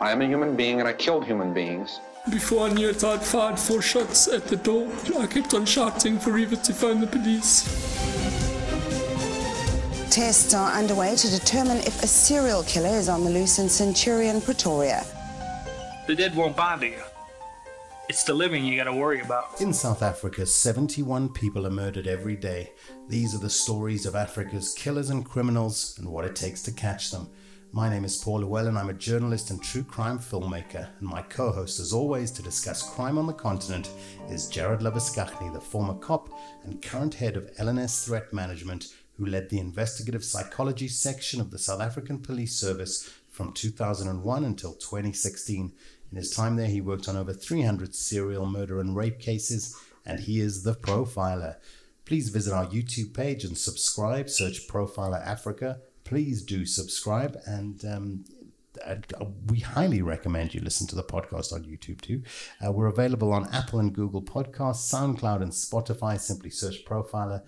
I am a human being and I killed human beings. Before I knew it, I'd fired four shots at the door. I kept on shouting for Eva to phone the police. Tests are underway to determine if a serial killer is on the loose in Centurion, Pretoria. The dead won't bother you. It's the living you gotta worry about. In South Africa, 71 people are murdered every day. These are the stories of Africa's killers and criminals and what it takes to catch them. My name is Paul Llewellyn. I'm a journalist and true crime filmmaker, and my co host, as always, to discuss crime on the continent is Gerard Labuschagne, the former cop and current head of LNS Threat Management, who led the investigative psychology section of the South African Police Service from 2001 until 2016. In his time there, he worked on over 300 serial murder and rape cases, and he is the profiler. Please visit our YouTube page and subscribe. Search Profiler Africa. Please do subscribe, and um, we highly recommend you listen to the podcast on YouTube too. Uh, we're available on Apple and Google Podcasts, SoundCloud, and Spotify. Simply search Profiler.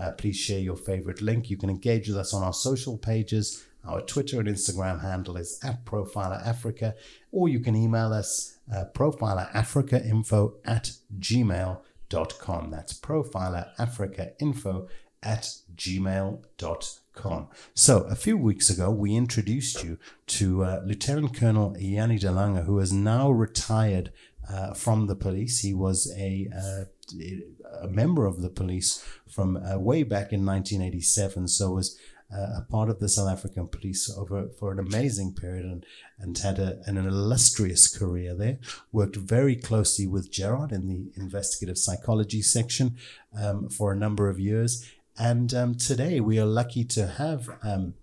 Uh, please share your favorite link. You can engage with us on our social pages. Our Twitter and Instagram handle is at Profiler Africa, or you can email us uh, profilerafricainfo at gmail.com. That's profilerafricainfo at gmail.com. So, a few weeks ago, we introduced you to uh, Lieutenant Colonel Jannie De Lange, who has now retired uh, from the police. He was a uh, a member of the police from uh, way back in 1987, so was uh, a part of the South African police over for an amazing period and, and had a, an, an illustrious career there. Worked very closely with Gerard in the investigative psychology section um, for a number of years. And um, today we are lucky to have um,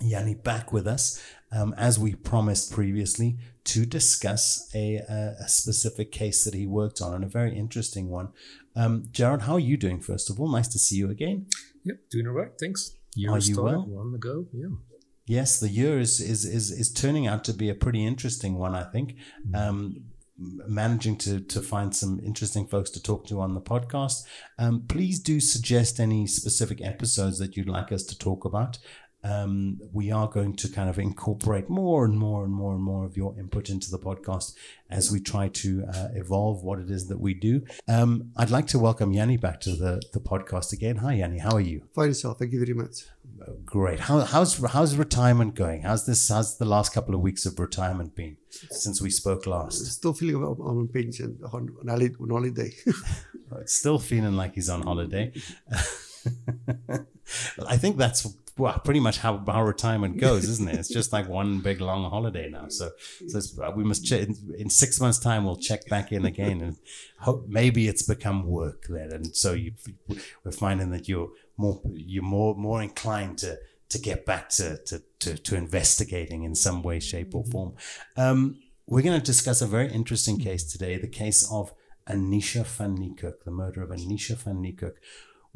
Jannie back with us, um, as we promised previously, to discuss a, a, specific case that he worked on and a very interesting one. Um, Gerard, how are you doing, first of all? Nice to see you again. Yep, doing all right. Thanks. Year Are you well? One to go. Yeah. Yes, the year is, is is is turning out to be a pretty interesting one. I think. Um, managing to to find some interesting folks to talk to on the podcast. Um, please do suggest any specific episodes that you'd like us to talk about. Um, we are going to kind of incorporate more and more and more and more of your input into the podcast as we try to uh, evolve what it is that we do. Um, I'd like to welcome Jannie back to the, the podcast again. Hi, Jannie. How are you? Fine, yourself. Thank you very much. Great. How, how's how's retirement going? How's this? How's the last couple of weeks of retirement been since we spoke last? Still feeling I'm on pension on, on holiday. Still feeling like he's on holiday. I think that's well, pretty much how our retirement goes, isn't it? It's just like one big long holiday now. So, so we must ch- in six months' time we'll check back in again and hope maybe it's become work then. And so you, we're finding that you're more you're more more inclined to to get back to to to, to investigating in some way, shape, or form. Um, we're going to discuss a very interesting case today, the case of Anisha van Niekerk, the murder of Anisha van Niekerk.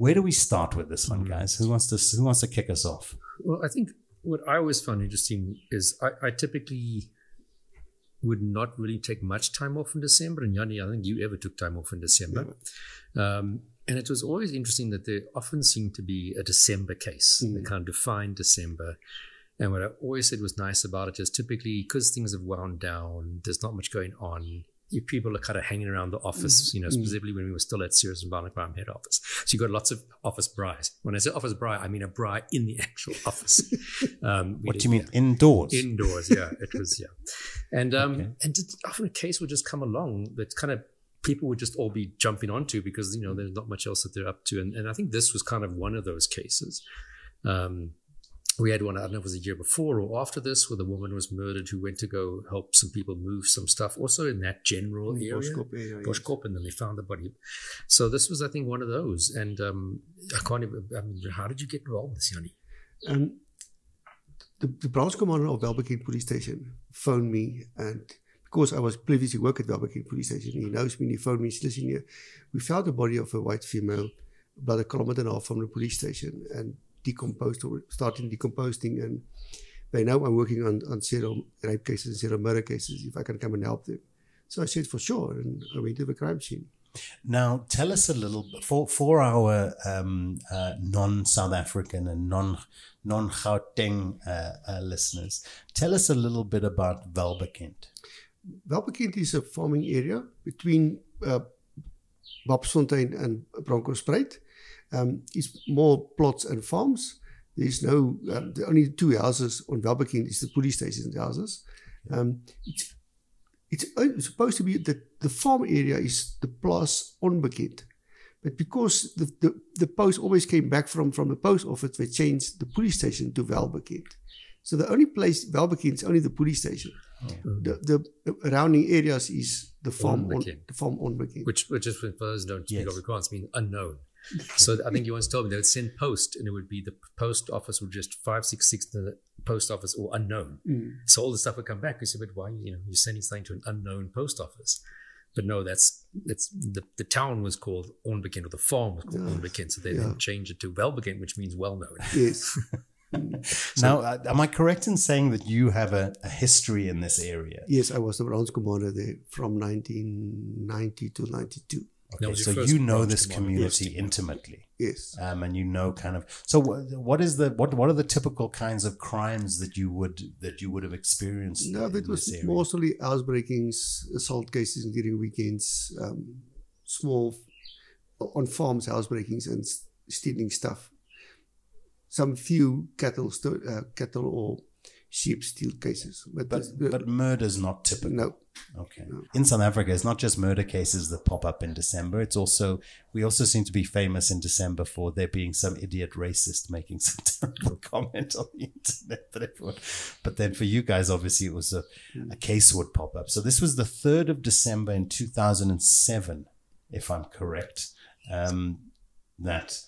Where do we start with this one, guys? Who wants to Who wants to kick us off? Well, I think what I always found interesting is I, I typically would not really take much time off in December. And Jannie, I think you ever took time off in December. Yeah. Um, and it was always interesting that there often seemed to be a December case, mm. the kind of defined December. And what I always said was nice about it is typically because things have wound down, there's not much going on people are kind of hanging around the office, mm-hmm. you know, mm. specifically when we were still at Serious and Violent Crime head office. So you got lots of office braais. When I say office braai, I mean a braai in the actual office. Um, what do you mean yeah. indoors? Indoors, yeah. It was, yeah. And um, okay. and often a case would just come along that kind of people would just all be jumping onto because you know there's not much else that they're up to. And and I think this was kind of one of those cases. Um, we had one, I don't know if it was a year before or after this, where the woman was murdered who went to go help some people move some stuff, also in that general area, Boschkop area, Boschkop, and then they found the body. So this was, I think, one of those. And um, I can't even, I mean, how did you get involved in this, Jannie? Um, the, the branch commander of Welbekend Police Station phoned me and because I was previously working at Welbekend Police Station, he knows me and he phoned me, said, listen here, we found the body of a white female about a kilometer and a half from the police station and decomposed or starting decomposing and they know I'm working on, on serial rape cases and serial murder cases if I can come and help them. So I said for sure and I went to the crime scene. Now, tell us a little for for our um, uh, non South African and non non Gauteng uh, uh, listeners. Tell us a little bit about Welbekend. Welbekend is a farming area between uh, Wapsfontein and Bronkhorstspruit. Um, it's more plots and farms. There's no, um, the only two houses on Welbekend is the police station houses. Um, it's, it's, it's supposed to be that the farm area is the plaas onbekend. But because the, the, the post always came back from, from the post office, they changed the police station to Welbekend. So the only place Welbekend is only the police station. The, the, the surrounding areas is the farm on, Onbekend. the farm onbekend. Which, which is for those who don't speak Yes. Afrikaans, mean unknown. So I think you once told me they would send post, and it would be the post office would just five six six to the post office or unknown. So all the stuff would come back. You said, but why? You know, you're sending something to an unknown post office. But no, that's it's the the town was called Onbekend or the farm was called Onbekend, so they Yeah. then changed it to Welbekend, which means well known. Yes. now, uh, am I correct in saying that you have a, a history in this area? yes, I was the branch commander there from 1990 to 92. That Okay, so you know this commander. community Yes. intimately, Yes. um, and you know kind of. So, what, what is the what what are the typical kinds of crimes that you would that you would have experienced? No, in that was area? mostly housebreakings, assault cases during weekends, um, small on farms housebreakings and stealing stuff. Some few cattle, sto- uh, cattle or sheep steal cases, but, But the- but murder's not typical. no, Okay. In South Africa, it's not just murder cases that pop up in December. It's also we also seem to be famous in December for there being some idiot racist making some terrible comment on the internet. That everyone, but then for you guys, obviously, it was a, a case would pop up. So this was the third of December in two thousand and seven, if I'm correct. Um, that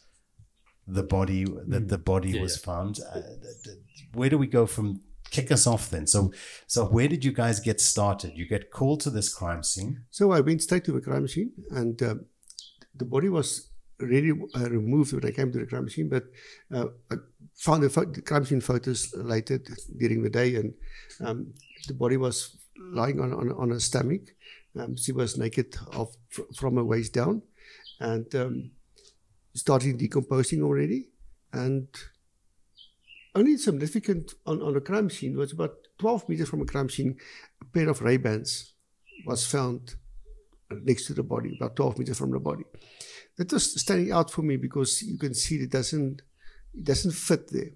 the body that the body Yeah, was yeah. found. Uh, th- th- where do we go from? Kick us off then. So, so where did you guys get started? You get called to this crime scene. So I went straight to the crime scene, and um, the body was already uh, removed when I came to the crime scene. But uh, I found the, pho- the crime scene photos later during the day, and um, the body was lying on on, on her stomach. Um, she was naked off, fr- from her waist down, and um, starting decomposing already. And only significant on, on the crime scene was about 12 meters from the crime scene, a pair of Ray-Bans was found next to the body, about 12 meters from the body. That was standing out for me because you can see it doesn't it doesn't fit there.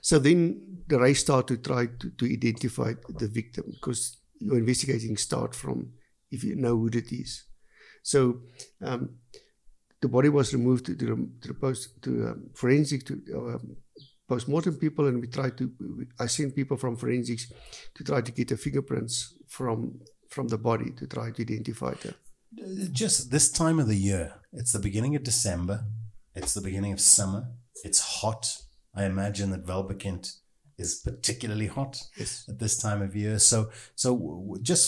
So then the race started to try to, to identify the victim because your investigating start from if you know who it is. So um, the body was removed to, to the, to the post to um, forensic to um, post-mortem people, and we try to. I sent people from forensics to try to get the fingerprints from from the body to try to identify them Just this time of the year, it's the beginning of December. It's the beginning of summer. It's hot. I imagine that Welbekend is particularly hot Yes. at this time of year. So, so just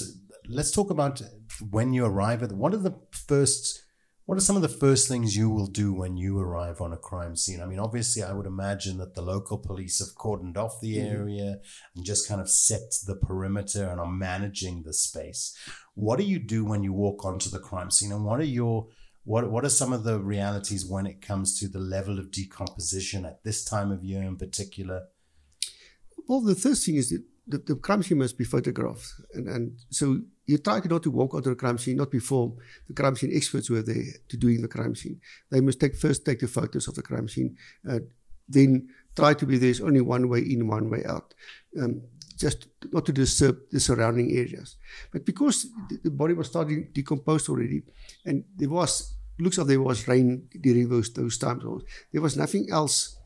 let's talk about when you arrive at. What are the first? What are some of the first things you will do when you arrive on a crime scene? I mean, obviously, I would imagine that the local police have cordoned off the mm-hmm. area and just kind of set the perimeter and are managing the space. What do you do when you walk onto the crime scene, and what are your what what are some of the realities when it comes to the level of decomposition at this time of year in particular? Well, the first thing is that the, the crime scene must be photographed, and and so you try not to walk onto the crime scene not before the crime scene experts were there to doing the crime scene. They must take first take the photos of the crime scene, uh, then try to be there's only one way in, one way out. Um, just not to disturb the surrounding areas, but because the, the body was starting to decompose already, and there was looks like there was rain during those those times. There was nothing else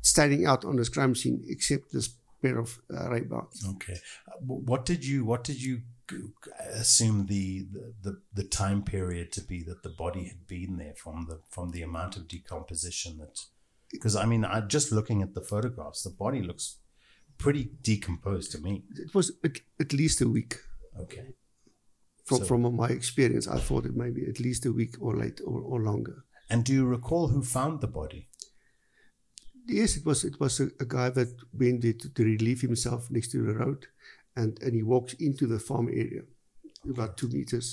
standing out on this crime scene except this pair of uh, Ray-Bans. Okay, Uh, what did you what did you assume the, the the time period to be that the body had been there from the from the amount of decomposition that because I mean I just looking at the photographs the body looks pretty decomposed to me. It was at, at least a week. Okay, From, So- from my experience, I thought it may be at least a week or late or, or longer. and do you recall who found the body? Yes, it was it was a, a guy that went there to, to relieve himself next to the road, and, and he walked into the farm area, about two meters,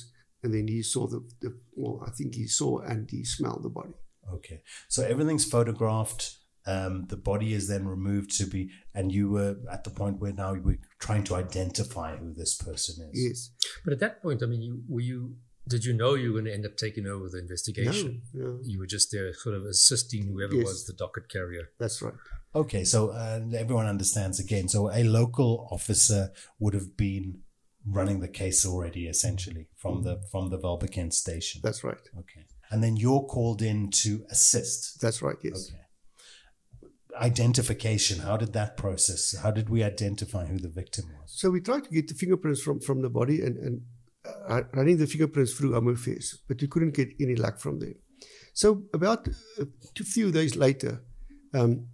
and then he saw the, the well, I think he saw and he smelled the body. Okay. So everything's photographed. Um, the body is then removed to be, and you were at the point where now we're trying to identify who this person is. Yes. But at that point, I mean, you were you did you know you were going to end up taking over the No, investigation? no, You were just there, sort of assisting whoever Yes. was the docket carrier. that's right. Okay, so uh, everyone understands again. So a local officer would have been running the case already, essentially from the from the Welbekend station. That's right. okay, and then you're called in to assist. That's right. Yes. Okay. Identification. How did that process? How did we identify who the victim was? So we tried to get the fingerprints from, from the body and, and uh, running the fingerprints through Home Affairs, but we couldn't get any luck from there. So about a few days later, um,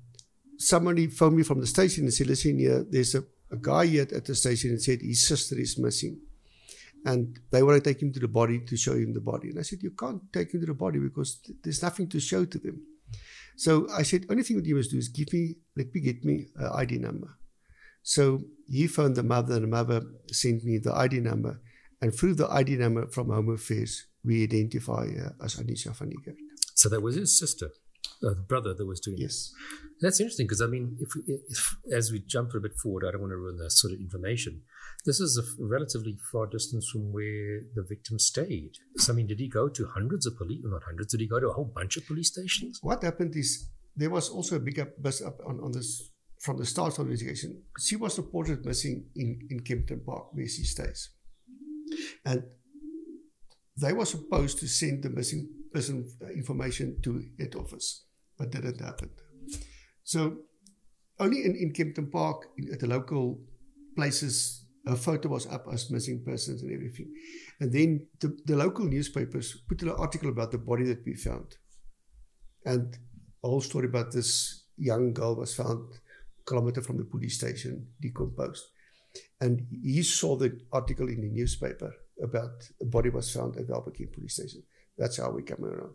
somebody phoned me from the station and said, listen here, there's a, a guy here at the station and said his sister is missing. And they want to take him to the body to show him the body. And I said, you can't take him to the body because th- there's nothing to show to them. So I said, only thing that you must do is give me, let me get me an ID number. So he phoned the mother, and the mother sent me the ID number. And through the ID number from Home Affairs, we identify her as Anisha van So that was his sister, uh, brother that was doing it. Yes. That's interesting because I mean, if, if as we jump a bit forward, I don't want to ruin that sort of information. This is a relatively far distance from where the victim stayed. So I mean, did he go to hundreds of police? Not hundreds. Did he go to a whole bunch of police stations? What happened is there was also a big up bus up on, on this from the start of the investigation. She was reported missing in, in Kempton Park, where she stays. And they were supposed to send the missing person uh, information to head office, but didn't happen. So only in, in Kempton Park, in, at the local places, a photo was up as missing persons and everything. And then the, the local newspapers put an article about the body that we found. And a whole story about this young girl was found a kilometer from the police station, decomposed. And he saw the article in the newspaper about a body was found at the Welbekend police station. That's how we came around.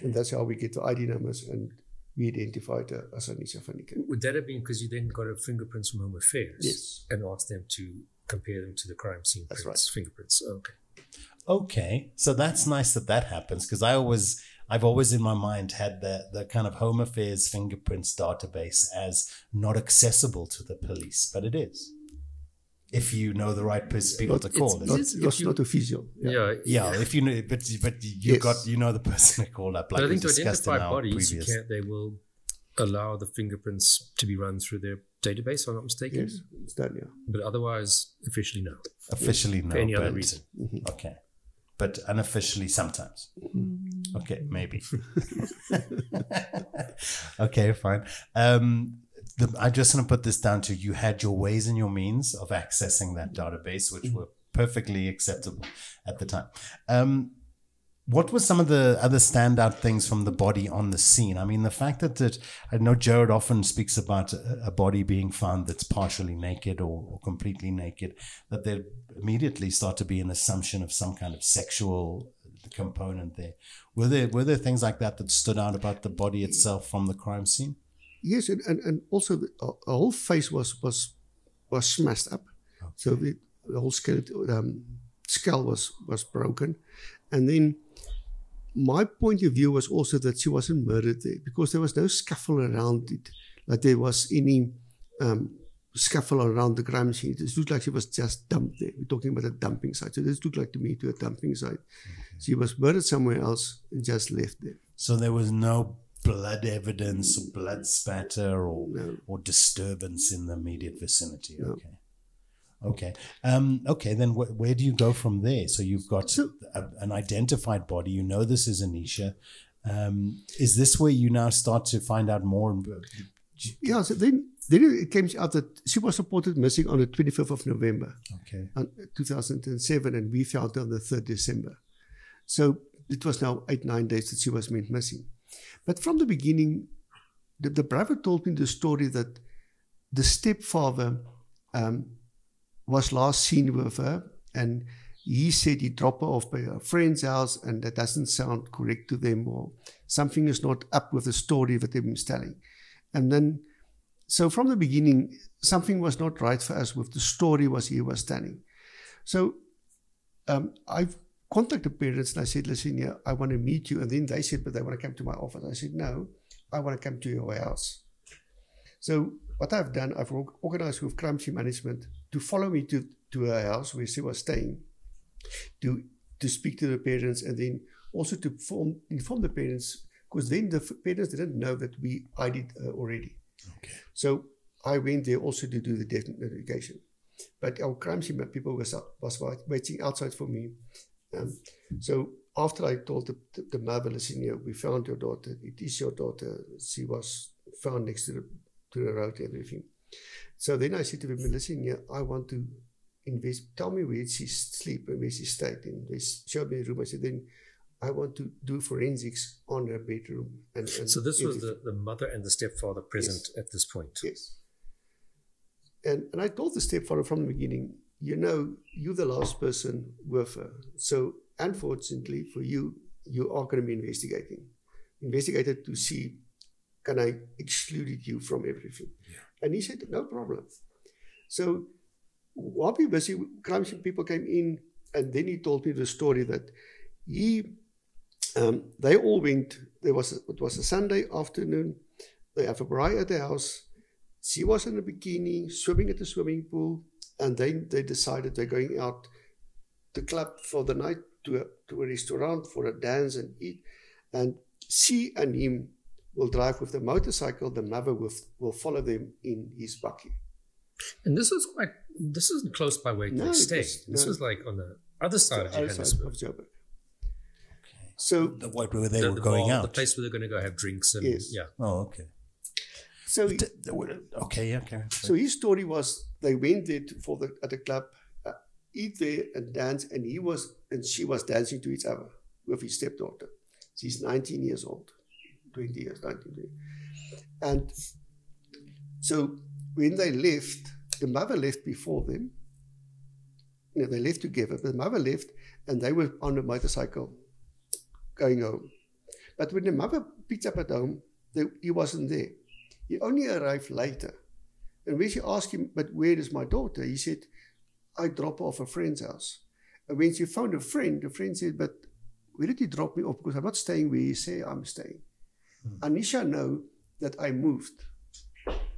And that's how we get the ID numbers and we identified her as Anisha van die Would that have been because you then got a fingerprints from Home Affairs? Yes. And asked them to compare them to the crime scene That's prints, fingerprints. Okay. Okay, so that's nice that that happens because I always, I've always in my mind had the the kind of Home Affairs fingerprints database as not accessible to the police, but it is. If you know the right person, people to call, it's- it? Not, is if not, you- not official. Yeah. yeah. If you know, but but you Yes. got you know the person to call up. Like but I we think to discussed identify our bodies, you can't, they will allow the fingerprints to be run through their database, if I'm not mistaken. Yes, it's done, yeah. But otherwise, officially, no. officially no, For any other but- reason. Okay, but unofficially sometimes. Okay, maybe. okay, fine. Um, the, I just want to put this down to you had your ways and your means of accessing that database, which were perfectly acceptable at the time. Um, what were some of the other standout things from the body on the scene? I mean, the fact that, that I know Gerard often speaks about a, a body being found that's partially naked or, or completely naked, that there immediately start to be an assumption of some kind of sexual component there. Were there were there things like that that stood out about the body itself from the crime scene? Yes, and, and, and also the a a whole face was was was smashed up, so the, the whole skeleton um, skull was was broken, and then my point of view was also that she wasn't murdered there because there was no scuffle around it, like there was any um, scuffle around the crime scene. It looked like she was just dumped there. We're talking about a dumping site, so this looked like to me to a dumping site. She was murdered somewhere else and just left there. So there was no blood evidence or blood spatter or No. or disturbance in the immediate vicinity. Okay. Okay. Um, okay. Then wh- where do you go from there? So you've got So- a, an identified body. You know this is Anisha. Um, is this where you now start to find out more? Yeah, so then then it came out that she was reported missing on the 25th of November, Okay. on 2007, and we found her on the 3rd December. So it was now eight, nine days that she was meant missing. But from the beginning, the, the brother told me the story that the stepfather um, was last seen with her, and he said he dropped her off by a friend's house, and that doesn't sound correct to them, or something is not up with the story that they've been telling. And then, so from the beginning, something was not right for us with the story was he was telling. So um, I've contacted the parents and I said, listen, yeah, I want to meet you. And then they said, but they want to come to my office. I said, no, I want to come to your house. So what I've done, I've organized with crime scene management to follow me to, to her house where she was staying, to to speak to the parents, and then also to form, inform the parents, because then the parents didn't know that we ID'd her already. Okay. So I went there also to do the death notification. But our crime scene people was, was waiting outside for me. Um, so after I told the, the, the mother, listen here, we found your daughter. It is your daughter. She was found next to the, to the road, everything. So then I said to them, listen I want to invest. Tell me where she sleep and where she stayed. And they showed me a room. I said, then I want to do forensics on her bedroom. And, and So this was the, the mother and the stepfather present at this point. Yes. And and I told the stepfather from the beginning, you know, you're the last person with her. So unfortunately for you, you are going to be investigating. Investigated to see can I exclude you from everything. And he said, no problem. So while we were busy, crime scene people came in, and then he told me the story that he, um, they all went. There was a, it was a Sunday afternoon. They have a bride at the house. She was in a bikini, swimming at the swimming pool, and then they decided they're going out the club for the night to a, to a restaurant for a dance and eat. And she and him will drive with the motorcycle. The mother will, will follow them in his bakkie. And this was quite, this isn't close by where No, they it stayed. This no. was like on the other side of outside Johannesburg. of Joburg. So, The, what, where they the, were the going bar, out. the place where they're going to go have drinks and Yes. yeah. Oh, okay. So, Th- th- what- Okay, yeah, okay. so his story was they went there to, for the at the club, uh, eat there and dance, and he was and she was dancing to each other with his stepdaughter. She's 19 years old, 20 years, 19 years. And so when they left, the mother left before them. You know, they left together, but the mother left and they were on a motorcycle going home. But when the mother picked up at home, they, he wasn't there. He only arrived later. And when she asked him, But where is my daughter? He said, I drop her off a friend's house. And when she found a friend, the friend said, But where did you drop me off? Because I'm not staying where you say I'm staying. Anisha know that I moved.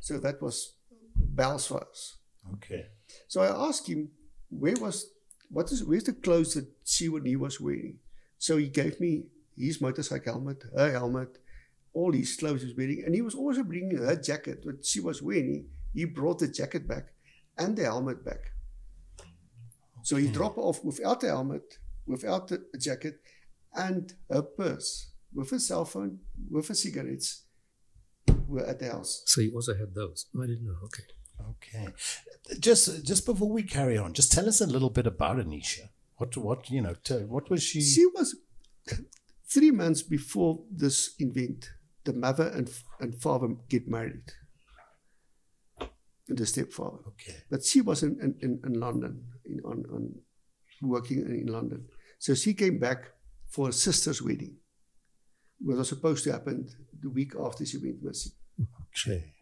So that was Bel's house. Okay. So I asked him, where was, what is, where's the clothes that she and he was wearing? So he gave me his motorcycle helmet, her helmet, all his clothes he was wearing. And he was also bringing her jacket, what she was wearing. He brought the jacket back and the helmet back. So he hmm. dropped off without the helmet, without the jacket, and her purse, with her cell phone, with her cigarettes, were at the house. So you also had those. I didn't know. Okay. Okay. Just just before we carry on, just tell us a little bit about Anisha. What what you know? T- what was she? She was three months before this event. The mother and and father get married. The stepfather, Okay. but she was in in, in, London, in, on, on working in, in London. So she came back for her sister's wedding, which was supposed to happen the week after she went missing. Okay.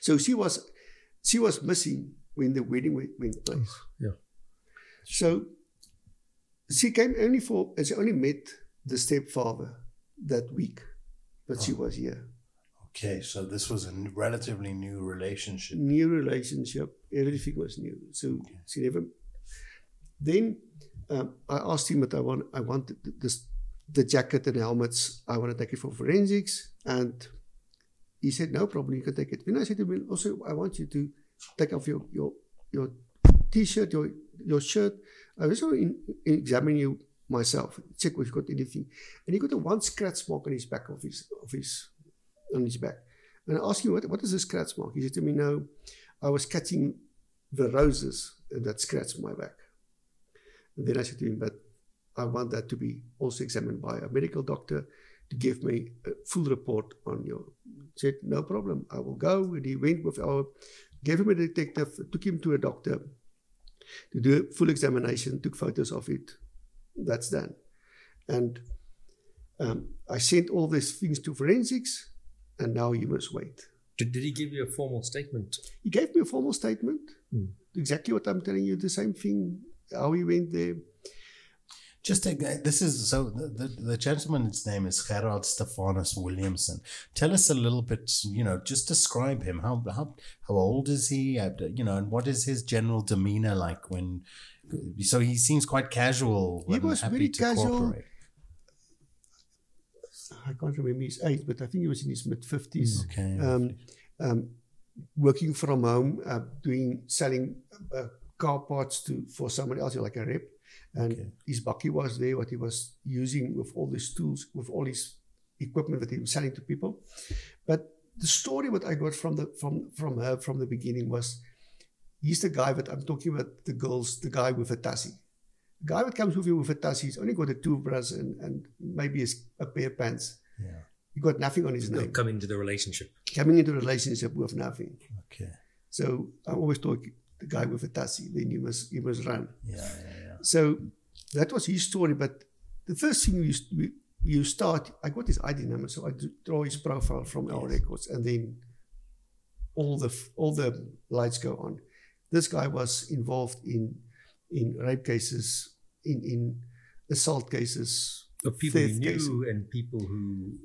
So she was she was missing when the wedding went, went place. Oh, yeah. So she came only for and she only met the stepfather that week, but she was here. Okay. So this was a relatively new relationship. New relationship, everything was new. So she never. Then um, I asked him that I want I want the, this the jacket and helmets. I want to take it for forensics, and he said no problem. You can take it. Then I said to him also I want you to take off your your your t-shirt, your your shirt. I also in, examine you myself, check if got anything. And he got a one scratch mark on his back of his of his on his back. And I asked him, what, what is a scratch mark? He said to me, no, I was catching the roses and that scratched my back. And then I said to him, but I want that to be also examined by a medical doctor to give me a full report on your. He said, no problem, I will go. And he went with our, gave him a detective, took him to a doctor to do a full examination, took photos of it. That's done. And um, I sent all these things to forensics, and now you must wait. Did, did he give you a formal statement? He gave me a formal statement, exactly what I'm telling you, the same thing, how he went there. Just a, this is so the, the, the gentleman's name is Gerard Stephanus Williamson. Tell us a little bit, you know, just describe him. How how how old is he? Uh, You know, and what is his general demeanor like when? So he seems quite casual. He was happy very to casual. cooperate. I can't remember his age, but I think he was in his mid fifties. Okay, Um, um, working from home, uh, doing selling uh, car parts to for someone else, like a rep. And his bakkie was there, what he was using with all these tools, with all his equipment that he was selling to people. But the story what I got from the from from her from the beginning was he's the guy that I'm talking about the girls, the guy with a tassie. The guy that comes with you with a tassie, he's only got a toothbrush and, and maybe a pair of pants. Yeah. He got nothing on his They'll name. come into the relationship. Coming into the relationship with nothing. Okay. So I always thought the guy with a tassie, then you must you must run. Yeah, yeah, yeah. So that was his story. But the first thing you you, you start, I got his ID number, so I draw his profile from our records, and then all the all the lights go on. This guy was involved in in rape cases, in in assault cases, Of people you knew cases. and people who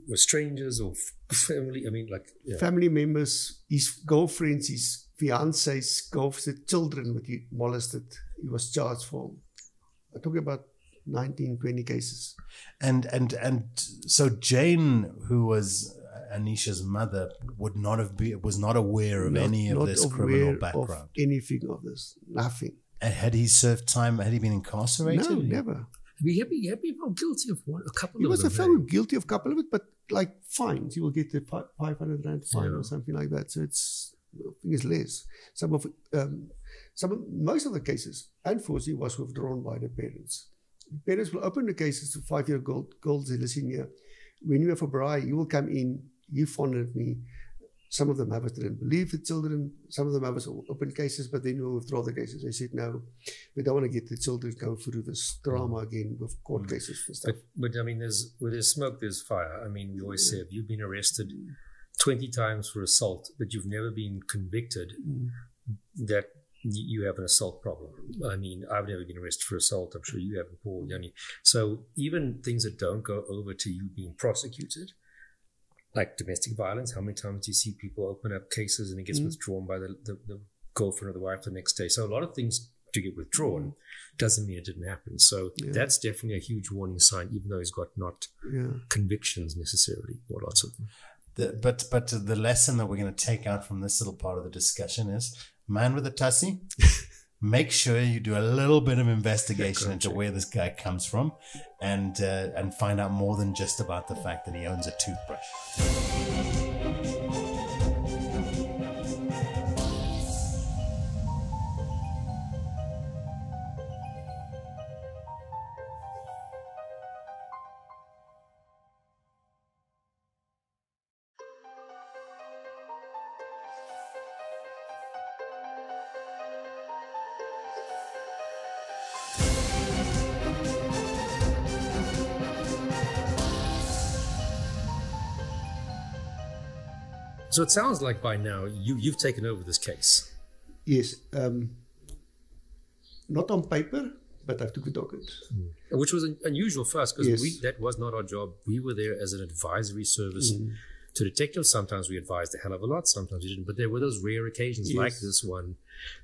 were strangers or family. I mean, like, yeah. family members, his girlfriends, his fiance's girlfriends, children that he molested, he was charged for. I'm talking about 19, 20 cases. And and and so Jane, who was Anisha's mother, would not have be was not aware of Not- any of this aware criminal of background. anything of this. Nothing. And had he served time? Had he been incarcerated? No, never. We have, we have been found guilty of one, a couple He of was them. found guilty of a couple of it, but like fines. you will get a fi- 500 rand fine Yeah. or something like that. So it's, I think it's less. Some of, um, some of, most of the cases, unfortunately, was withdrawn by the parents. Parents will open the cases to five-year gold, girls. They listen here. When you have a bride, you will come in. You funded me. Some of the mothers didn't believe the children. Some of the mothers will open cases, but then will withdraw the cases. They said, no, we don't want to get the children go through this drama again with court mm. cases and stuff. But, but I mean, there's where there's smoke, there's fire. I mean, we always say if you've been arrested 20 times for assault, but you've never been convicted, mm. that you have an assault problem. I mean, I've never been arrested for assault. I'm sure you haven't, Paul, Jannie. So even things that don't go over to you being prosecuted, like domestic violence, how many times do you see people open up cases and it gets mm. withdrawn by the, the, the girlfriend or the wife the next day? So a lot of things do get withdrawn mm. doesn't mean it didn't happen. So that's definitely a huge warning sign, even though he's got not Yeah. convictions necessarily, or lots of them. The, but but the lesson that we're going to take out from this little part of the discussion is man with a tassie. Make sure you do a little bit of investigation into where this guy comes from, and uh, and find out more than just about the fact that he owns a toothbrush. So it sounds like by now you you've taken over this case. Yes. Um, not on paper, but I took a docket. which was unusual for us because Yes. that was not our job. We were there as an advisory service to detectives. Sometimes we advised a hell of a lot, sometimes we didn't. But there were those rare occasions like this one.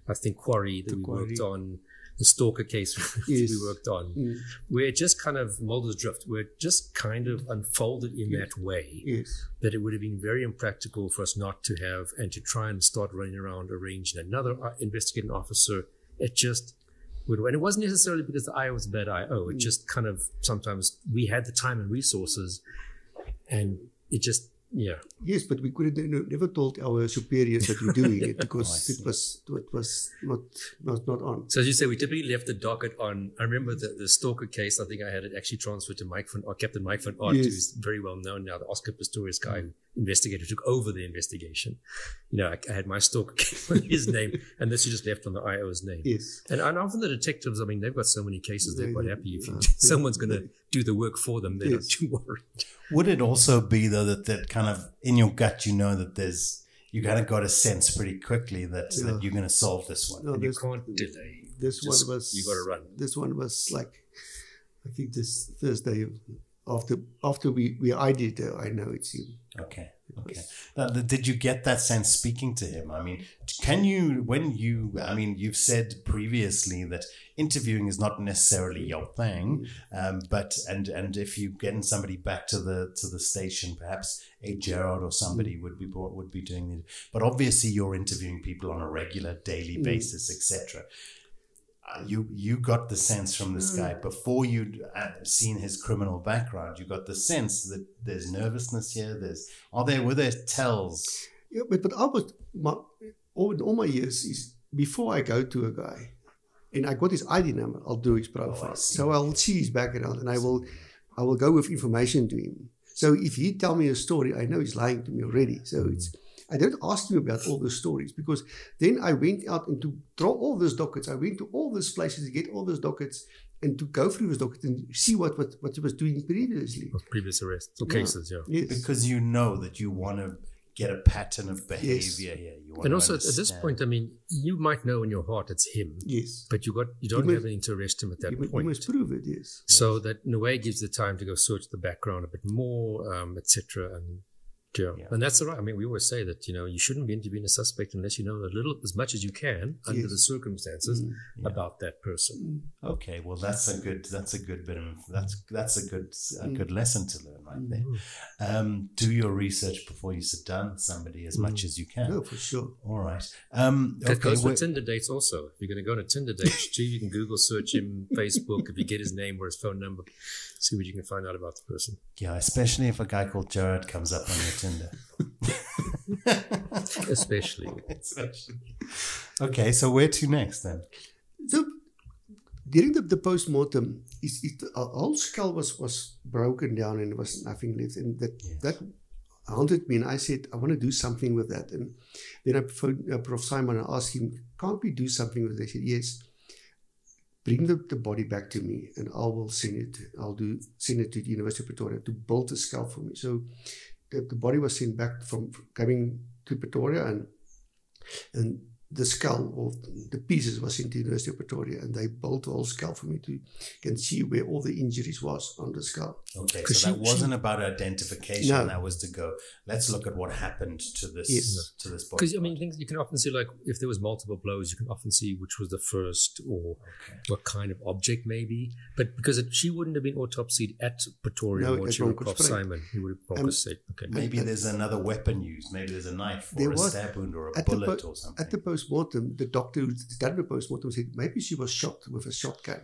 I think Quarry that The we Quarry. worked on, the Stalker case Yes. we worked on, where it just kind of Mulder's Drift, where it just kind of unfolded in that way Yes. that it would have been very impractical for us not to have and to try and start running around arranging another uh, investigating officer. It just would, and it wasn't necessarily because the IO was a bad IO. It just kind of sometimes we had the time and resources, and it just yeah. Yes, but we you know, never told our superiors that we're doing it because oh, it was it was not not not on. So as you say, we typically left the docket on. I remember the, the Stalker case. I think I had it actually transferred to Mike van, or Captain Mike van Aardt, Yes. who's very well known now, the Oscar Pistorius guy who investigated, who took over the investigation. You know, I, I had my Stalker case on his name, and this you just left on the IO's name. Yes. And, and often the detectives, I mean, they've got so many cases, they're They- quite happy if you, uh, someone's going to do the work for them. They're Yes. not too worried. Would it also be though that that kind of in your gut you know that there's you kind of got a sense pretty quickly that that you're going to solve this one. No, And you this, can't delay. this Just- one was you gotta run. This one was like I think this Thursday after after we we ID'd it, I know it's him. Okay. Okay. Now, did you get that sense speaking to him? I mean, can you, when you, I mean, you've said previously that interviewing is not necessarily your thing, mm-hmm. um, but and and if you getting somebody back to the to the station, perhaps a Gerard or somebody mm. would be brought, would be doing it. But obviously, you're interviewing people on a regular, daily mm. basis, etc. You you got the sense from this guy before you'd uh, seen his criminal background. You got the sense that there's nervousness here. There's are there were there tells? Yeah, but but I was my all, all my years is before I go to a guy, and I got his ID number, I'll do his profile. see. so I'll see his background, and I will I will go with information to him. So if he tell me a story, I know he's lying to me already. So it's I don't ask him about all those stories because then I went out and to draw all those dockets. I went to all those places to get all those dockets and to go through those dockets and see what what, what he was doing previously. Of previous arrests or cases, yeah. Yes. Because you know that you want to get a pattern of behavior here. You want And to also at this point, I mean, you might know in your heart it's him, yes. but you got you don't You have must- anything to arrest him at that You, mu- you must prove it, yes. So that in a way gives the time to go search the background a bit more, um, etc. And yeah. Yeah. and that's right. I mean, we always say that you know you shouldn't be interviewing a suspect unless you know a little, as much as you can under Yes. the circumstances mm. about that person. Mm. Okay, well that's a good that's a good bit of that's that's a good a mm. good lesson to learn right there. Um, do your research before you sit down with somebody as much as you can. No, for sure. All right. Um, That okay. goes for well- Tinder dates also. If you're going to go on a Tinder date, too, you can Google search him, Facebook, if you get his name or his phone number, see what you can find out about the person. yeah, especially if a guy called Jared comes up on your Tinder. Especially. Especially. Okay, so where to next then? So during the, the post mortem, his, his uh, whole skull was, was broken down and there was nothing left. And that, that haunted me. And I said, I want to do something with that. And then I phoned uh, Prof. Saayman and asked him, Can't we do something with it? He said, Yes. Bring the, the body back to me and I will send it. I'll do send it to the University of Pretoria to build a skull for me. So the, the body was sent back from, from coming to Pretoria and and the skull or the pieces was sent to University of Pretoria and they built the whole skull for me to can see where all the injuries was on the skull. Okay, so that wasn't about identification. No. That was to go. Let's look at what happened to this Yes. to this body. Because I mean, things you can often see like if there was multiple blows, you can often see which was the first or what kind of object maybe. But because it, she wouldn't have been autopsied at Pretoria No, or she would Bronkhorst Prof. Saayman, he would have Um, said, okay. Maybe there's another weapon used. Maybe there's a knife or a was- stab wound or a At the, bullet po- or something. At the post-mortem, the doctor who done the post-mortem said maybe she was shot with a shotgun.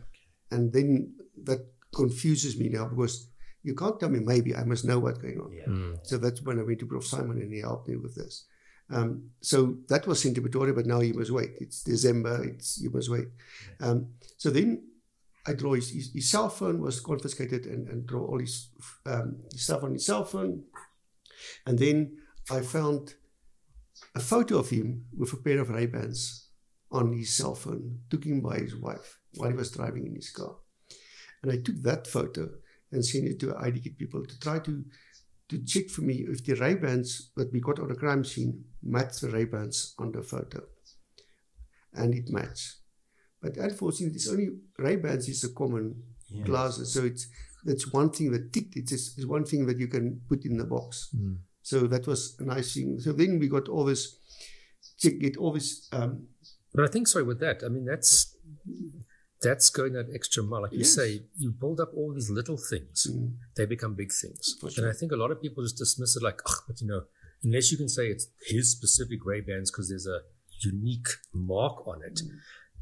And then that confuses me now because you can't tell me maybe, I must know what's going on. yeah. So that's when I went to Prof. Saayman and he helped me with this. Um, so that was sent to Pretoria, but now you must wait. It's December. It's you must wait. Um, so then I draw his, his, his cell phone was confiscated and, and draw all his, um, his stuff on his cell phone. And then I found a photo of him with a pair of Ray-Bans on his cell phone, took him by his wife while he was driving in his car. And I took that photo and sent it to ID kit people to try to to check for me if the Ray-Bans that we got on the crime scene match the Ray-Bans on the photo. And it matched. But unfortunately, it's only Ray-Bans is a common Yes. glasses. So it's that's one thing that ticked. It's, just, it's one thing that you can put in the box. Mm. So that was a nice thing. So then we got all this, get all this, um, But I think sorry with that. I mean, that's that's going that extra mile. Like you say, you build up all these little things, Mm. they become big things. For And. I think a lot of people just dismiss it like, oh, but you know, unless you can say it's his specific Ray Bans because there's a unique mark on it. Mm.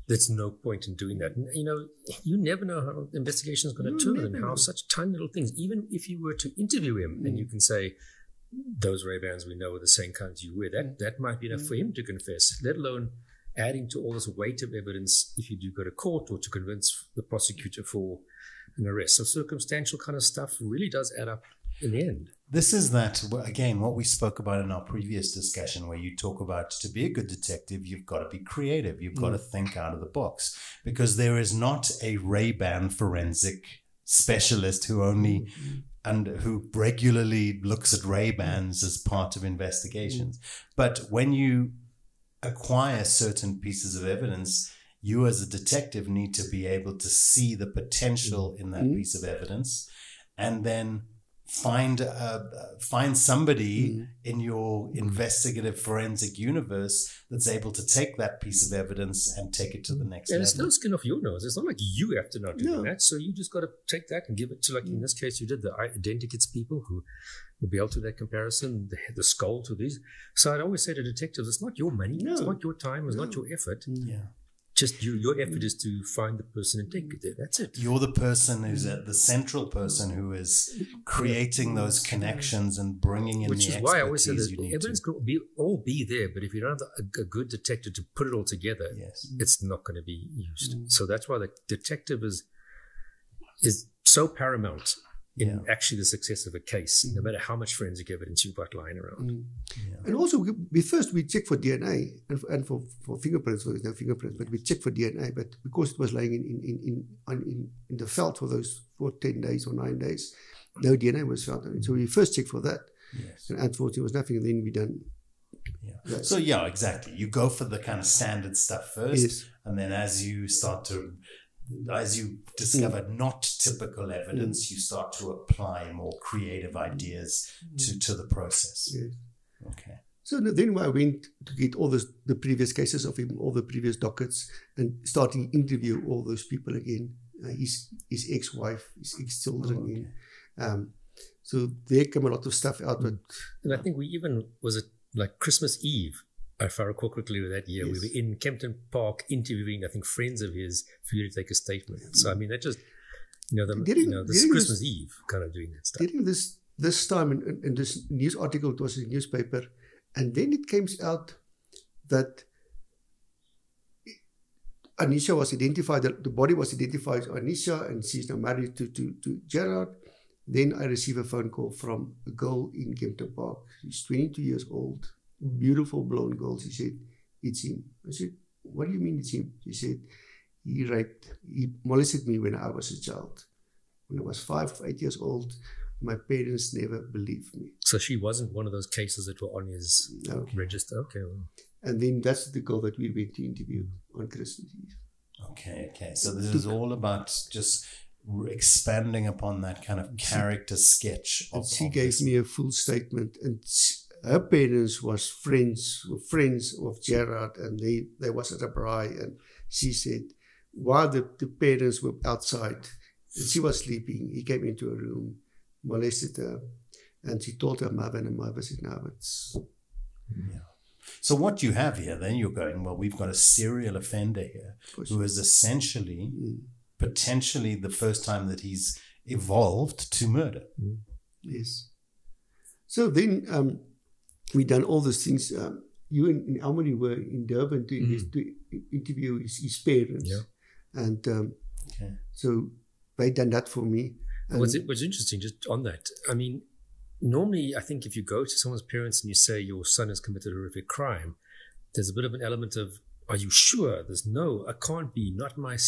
There's no point in doing that. You know, you never know how the investigation is going to turn and how such tiny little things, even if you were to interview him and you Mm. can say, those Ray Bans we know are the same kinds you wear, that, mm. that might be enough for him to confess, let alone adding to all this weight of evidence if you do go to court or to convince the prosecutor for an arrest. So circumstantial kind of stuff really does add up in the end. This is that again what we spoke about in our previous discussion, where you talk about to be a good detective, you've got to be creative, you've got to mm. think out of the box, because there is not a Ray Ban forensic specialist who only mm-hmm. And who regularly looks at Ray Bans as part of investigations. Mm. But when you acquire certain pieces of evidence, you as a detective need to be able to see the potential mm. in that mm. piece of evidence and then find uh, find somebody in your investigative forensic universe that's able to take that piece of evidence and take it to the next And it's level. no skin off your nose. It's not like you have to not do No. that. So you just got to take that and give it to, like in this case, you did the identikits people who will be able to do that comparison, the, the skull to these. So I'd always say to detectives, it's not your money, it's not your time, it's not your effort. yeah. Just you, your mm. effort is to find the person and take it there. That's it. You're the person who's at the central person who is creating those connections and bringing in Which the is why I always say that evidence to. be all be there, but if you don't have a, a good detective to put it all together, Yes. it's not going to be used. Mm. So that's why the detective is is so paramount in Yeah. actually the success of a case, no mm. matter how much forensic evidence you've got lying around. Mm. And also, we, we first we check for DNA and for, and for, for fingerprints. Well, there's no fingerprints, but we check for DNA. But because it was lying in in in in, in, in the veld for those for ten days or nine days, no DNA was found. on. So we first checked for that, Yes. and unfortunately, there was nothing. And then we done Yeah. So yeah, exactly. You go for the kind of standard stuff first, Yes. and then as you start to, as you discover not typical evidence, you start to apply more creative ideas to to the process. yes. Okay. So then I went to get all this, the previous cases of him, all the previous dockets, and starting interview all those people again. Uh, his his ex-wife, his ex-children. Oh, okay. um, so there came a lot of stuff out. But And I think we even was it like Christmas Eve, if I recall quickly that year, we were in Kempton Park interviewing, I think, friends of his for you to take a statement. So I mean, that just you know, the, During- you know, this Christmas this- Eve kind of doing that stuff. during this this time in, in, in this news article, it was a newspaper, and then it came out that Anisha was identified, the, the body was identified as Anisha, and she's now married to, to, to Gerard. Then I receive a phone call from a girl in Kempton Park. She's 22 years old, beautiful blonde girl. She said, It's him. I said, What do you mean it's him? She said, He raped, he molested me when I was a child. When I was five, eight years old, my parents never believed me. So she wasn't one of those cases that were on his No. register. Okay, well, And then that's the girl that we went to interview on Christmas Eve. Okay. Okay. So this is all about just expanding upon that kind of character sketch. And Of, she of gave this. me a full statement. And s- her parents was friends, were friends of Gerard, and they, they was at a braai. And she said, while the, the parents were outside, and she was sleeping, he came into her room, molested her, and she told her mother, and her mother said, no, it's yeah. So what you have here, then you're going, well, we've got a serial offender here who is essentially, Mm. potentially the first time that he's evolved to murder. Yes. So then um, we done all those things. Um, you and, and were in Durban to, invest- to interview his, his parents. Yeah. And um, Okay. so they done that for me. And What's, it, what's interesting, just on that, I mean, normally I think if you go to someone's parents and you say your son has committed a horrific crime, there's a bit of an element of, are you sure? There's no, I can't be, not my.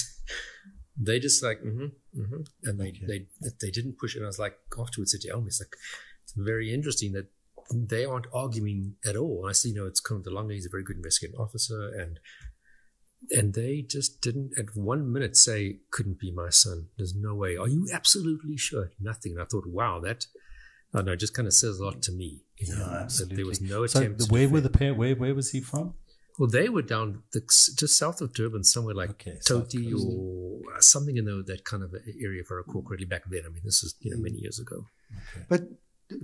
They just like, mm-hmm, mm-hmm. And they, they, they didn't push it. And I was like, afterwards at Elm, it's like, it's very interesting that they aren't arguing at all. I see, you know, it's kind of the longer he's a very good investigating officer and and they just didn't at one minute say couldn't be my son. There's no way. Are you absolutely sure? Nothing. And i thought wow that i don't know it just kind of says a lot to me you know Yeah, absolutely. there was no So attempt the, to where were the pair? Where where was he from? well they were down the, just south of durban somewhere like Okay, toti or something in the, that kind of area if i recall correctly back then. I mean this is you know many hmm. years ago. But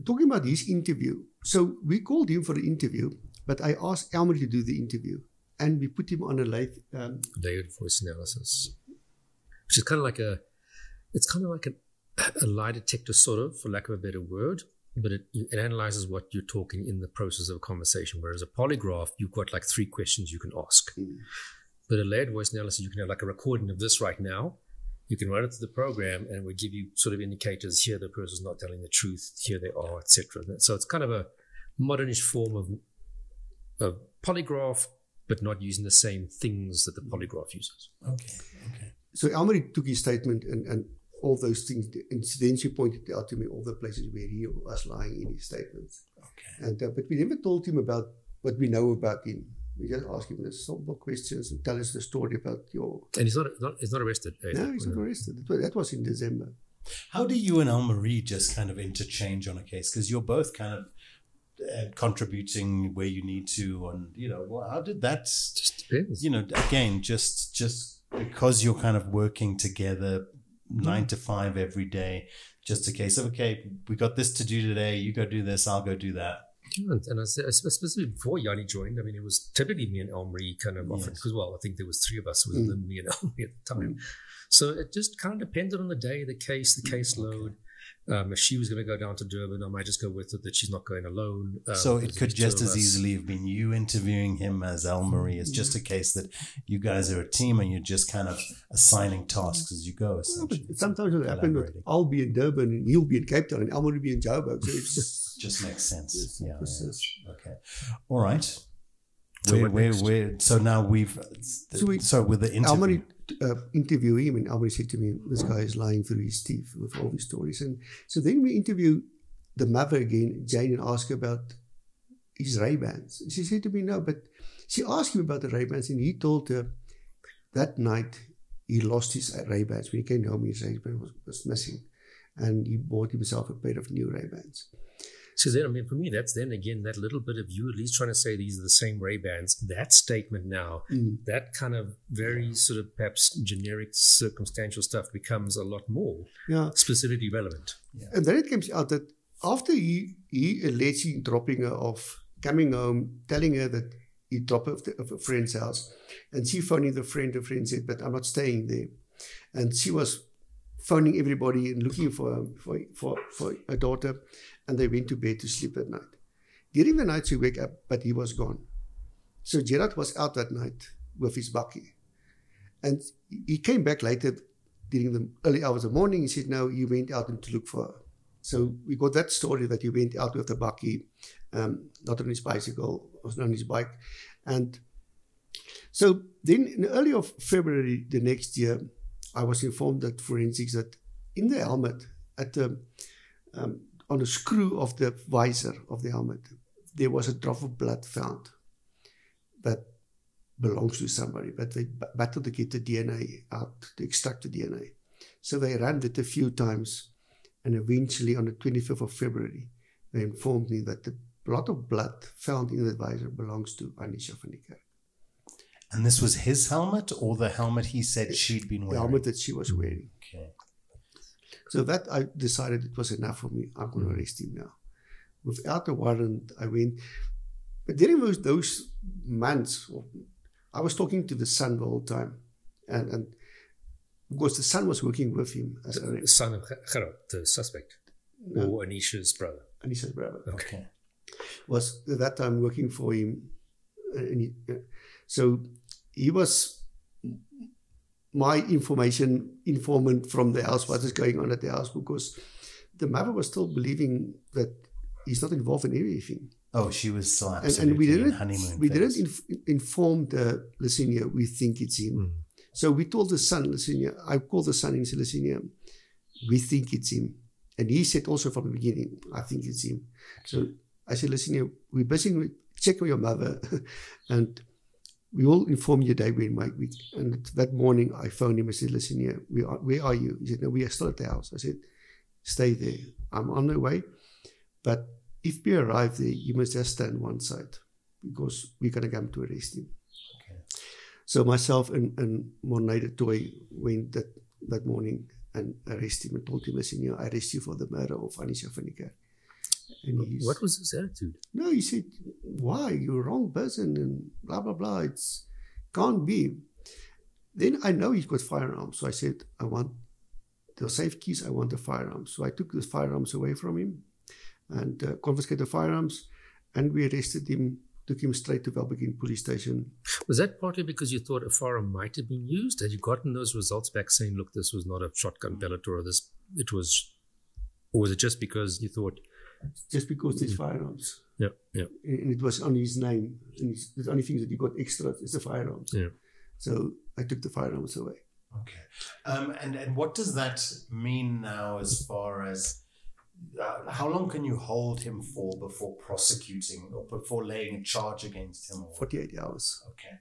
talking about his interview, so we called him for the interview, but I asked Elmer to do the interview, and we put him on a live. Um, layered voice analysis, which is kind of like a, it's kind of like a, a lie detector, sort of, for lack of a better word. But it, it analyzes what you're talking in the process of a conversation. Whereas a polygraph, you've got like three questions you can ask. But a layered voice analysis, you can have like a recording of this right now. You can run it to the program, and it will give you sort of indicators. Here, the person's not telling the truth. Here they are, etc. So it's kind of a modernish form of of polygraph, but not using the same things that the polygraph uses. Okay. Okay. so Elmer took his statement and, and all those things, and then she pointed out to me all the places where he was lying in his statement. Okay. And uh, but we never told him about what we know about him. We just ask him the simple questions and tell us the story about your. And he's not, not he's not arrested. eh? No, he's not arrested. That was, that was in December. How do you and Elmarie just kind of interchange on a case? Because you're both kind of uh, contributing where you need to, and you know, well, how did that? Just depends. You know, again, just just because you're kind of working together nine to five every day, just a case of okay, we got this to do today. You go do this. I'll go do that. Yeah, and, and I said, especially before Jannie joined, I mean, it was typically me and Elmarie kind of often, Yes. because, well, I think there was three of us within me and Elmarie at the time. So it just kind of depended on the day, the case, the caseload. Um, if she was going to go down to Durban, I might just go with her that she's not going alone. Um, so it could just as us. easily have been you interviewing him as Elmarie. It's just a case that you guys are a team and you're just kind of assigning tasks as you go. Yeah, Essentially, sometimes it happened that I'll be in Durban and he'll be in Cape Town and Elmer will be in Joburg. So it's just makes sense. Yeah. Yes, yeah. Okay. All right. So where, what where, next? where, so now we've. So, we- with the interview. Elmer uh, interview him and Elmer said to me, this guy is lying through his teeth with all these stories. And so then we interview the mother again, Jane, and ask her about his Ray-Bans. She said to me, no, but she asked him about the Ray-Bans and he told her that night he lost his Ray-Bans. When he came home, his Ray-Ban was, was missing. And he bought himself a pair of new Ray-Bans. So then, I mean, for me, that's then again that little bit of you at least trying to say these are the same Ray Bans. That statement now, Mm. that kind of very sort of perhaps generic circumstantial stuff becomes a lot more Yeah. specifically relevant. And then it comes out that after he, he allegedly dropping her off, coming home, telling her that he dropped her off of a friend's house, and she phoning the friend, the friend said, but I'm not staying there. And she was phoning everybody and looking for, for, for, for her daughter, and they went to bed to sleep that night. During the night, she wake up, but he was gone. So Gerard was out that night with his bakkie. And he came back later during the early hours of the morning. He said, no, he went out to look for her. So we got that story that he went out with the bakkie, um, not on his bicycle, was on his bike. And so then in early of February the next year, I was informed that forensics that in the helmet, at the um, on the screw of the visor of the helmet, there was a drop of blood found that belongs to somebody, but they b- battled to get the DNA out, to extract the DNA. So they ran it a few times, and eventually on the 25th of February, they informed me that the lot of blood found in the visor belongs to Anisha van and this was his helmet or the helmet he said she'd been wearing? The helmet that she was hmm. wearing. Okay. So that I decided it was enough for me. I'm going to arrest him now. Without a warrant, I went. But during those, those months, I was talking to the son the whole time. And, and because the son was working with him as a The son of Gerard, the suspect, or Anisha's brother. Anisha's brother. Okay. was at that time working for him. uh, And he, uh, so he was my information informant from the house, what is going on at the house, because the mother was still believing that he's not involved in everything. Oh, she was still And, absolutely and we didn't, honeymoon we phase. didn't inf- inform the Licinia, we think it's him. Mm. So we told the son, Licinia, I called the son and said, Licinia, we think it's him. And he said also from the beginning, I think it's him. So I said, Licinia, we're busy, with- check on your mother and we will inform you day when my week. And that morning I phoned him and said, Licinia, we are, where are you? He said, no, we are still at the house. I said, stay there. I'm on my way. But if we arrive there, you must just stand one side because we're going to come to arrest him. Okay. So myself and, and Mornay Toy went that, that morning and arrested him and told him, listen, you know, I arrest you for the murder of Anisha van der Kerk. And he's, What was his attitude? no, he said, why? You're a wrong person and blah, blah, blah. It's can't be. Then I know he's got firearms. So I said, I want the safe keys. I want the firearms. So I took the firearms away from him and uh, confiscated the firearms. And we arrested him, took him straight to Welbekend police station. Was that partly because you thought a firearm might have been used? Had you gotten those results back saying, look, this was not a shotgun pellet or this, it was, or was it just because you thought, just because there's firearms. yeah, yeah, And it was on his name. And he's, the only thing that he got extra is the firearms. yeah. So I took the firearms away. Okay. Um, and, and what does that mean now as far as uh, how long can you hold him for before prosecuting or before laying a charge against him? Or, 48 hours. okay.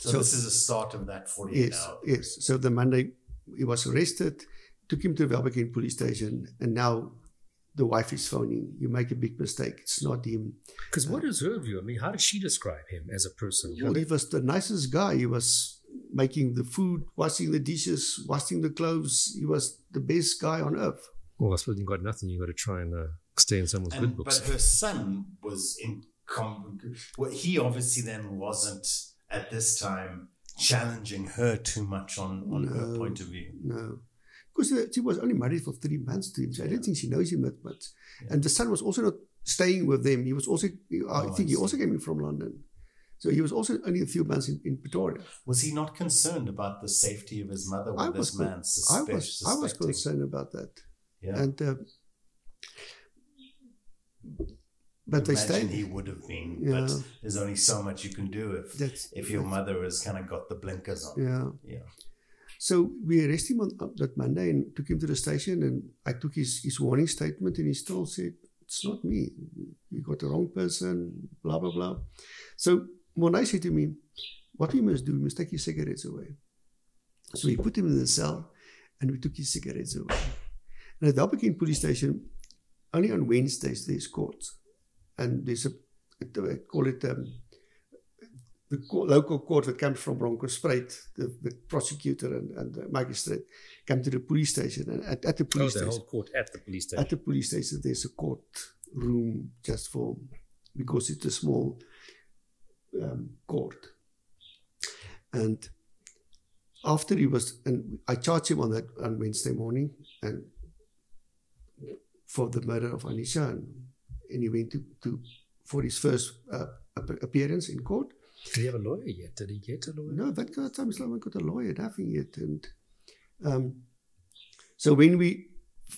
So, So- this is the start of that 48 Yes, hours. yes. So the Monday he was arrested, took him to Welbekend police station, and now the wife is phoning. You make a big mistake. It's not him. Because what is her view? I mean, how does she describe him as a person? You know, Well, he was the nicest guy. He was making the food, washing the dishes, washing the clothes. He was the best guy on earth. well, I suppose you've got nothing. You've got to try and uh, stay in someone's good books. but her son was in. Com- well, he obviously then wasn't at this time challenging her too much on, on her point of view. No. Because uh, she was only married for three months to him, so I don't think she knows him that much. And the son was also not staying with them. He was also, I Oh, I think he also came in from London. So he was also only a few months in, in Pretoria. Was he not concerned about the safety of his mother I with was, this con- man? I Suspe- was, I was concerned about that. Yeah. And, uh, but they Imagine stayed. he would have been, Yeah. but there's only so much you can do if That's- if your mother has kind of got the blinkers on. Yeah. Yeah. So we arrested him on that Monday and took him to the station. And I took his, his warning statement, and he still said, It's not me. You got the wrong person, blah, blah, blah. So Monai said to me, What we must do, we must take his cigarettes away. So we put him in the cell and we took his cigarettes away. And at Welbekend police station, only on Wednesdays there's court. And there's a, I call it um, the local court that comes from Bronkhorstspruit, the, the prosecutor and, and the magistrate come to the police station. And at, at the oh, police the station, whole court at the police station. at the police station, there's a court room just for because it's a small um, court. And after he was, and I charged him on that on Wednesday morning, and for the murder of Anisha, and, and he went to, to for his first uh, appearance in court. Did he have a lawyer yet? Did he get a lawyer? No, that guy time haven't got a lawyer, nothing yet. And um, so when we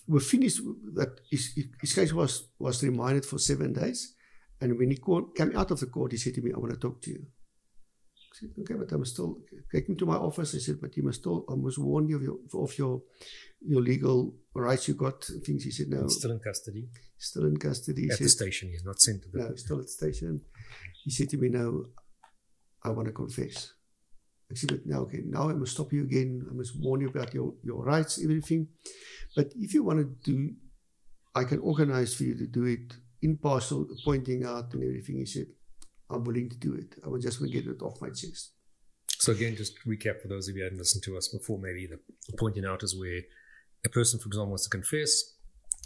were finished, that his, his case was was remanded for seven days. And when he called, came out of the court, he said to me, "I want to talk to you." I said, "Okay, but I must still take him to my office." I said, "But you must still, I must warn you of your of your your legal rights you got." Things. He said, "No, He's still in custody still in custody." He at the station. He's not sent to the. no, still at the station. He said to me, "No, I want to confess." I said, "But now, okay, now I must stop you again. I must warn you about your your rights, everything. But if you want to do, I can organize for you to do it in parcel, pointing out and everything." He said, "I'm willing to do it. I was just want to get it off my chest." So again, just recap for those of you who hadn't listened to us before, maybe the pointing out is where a person, for example, wants to confess.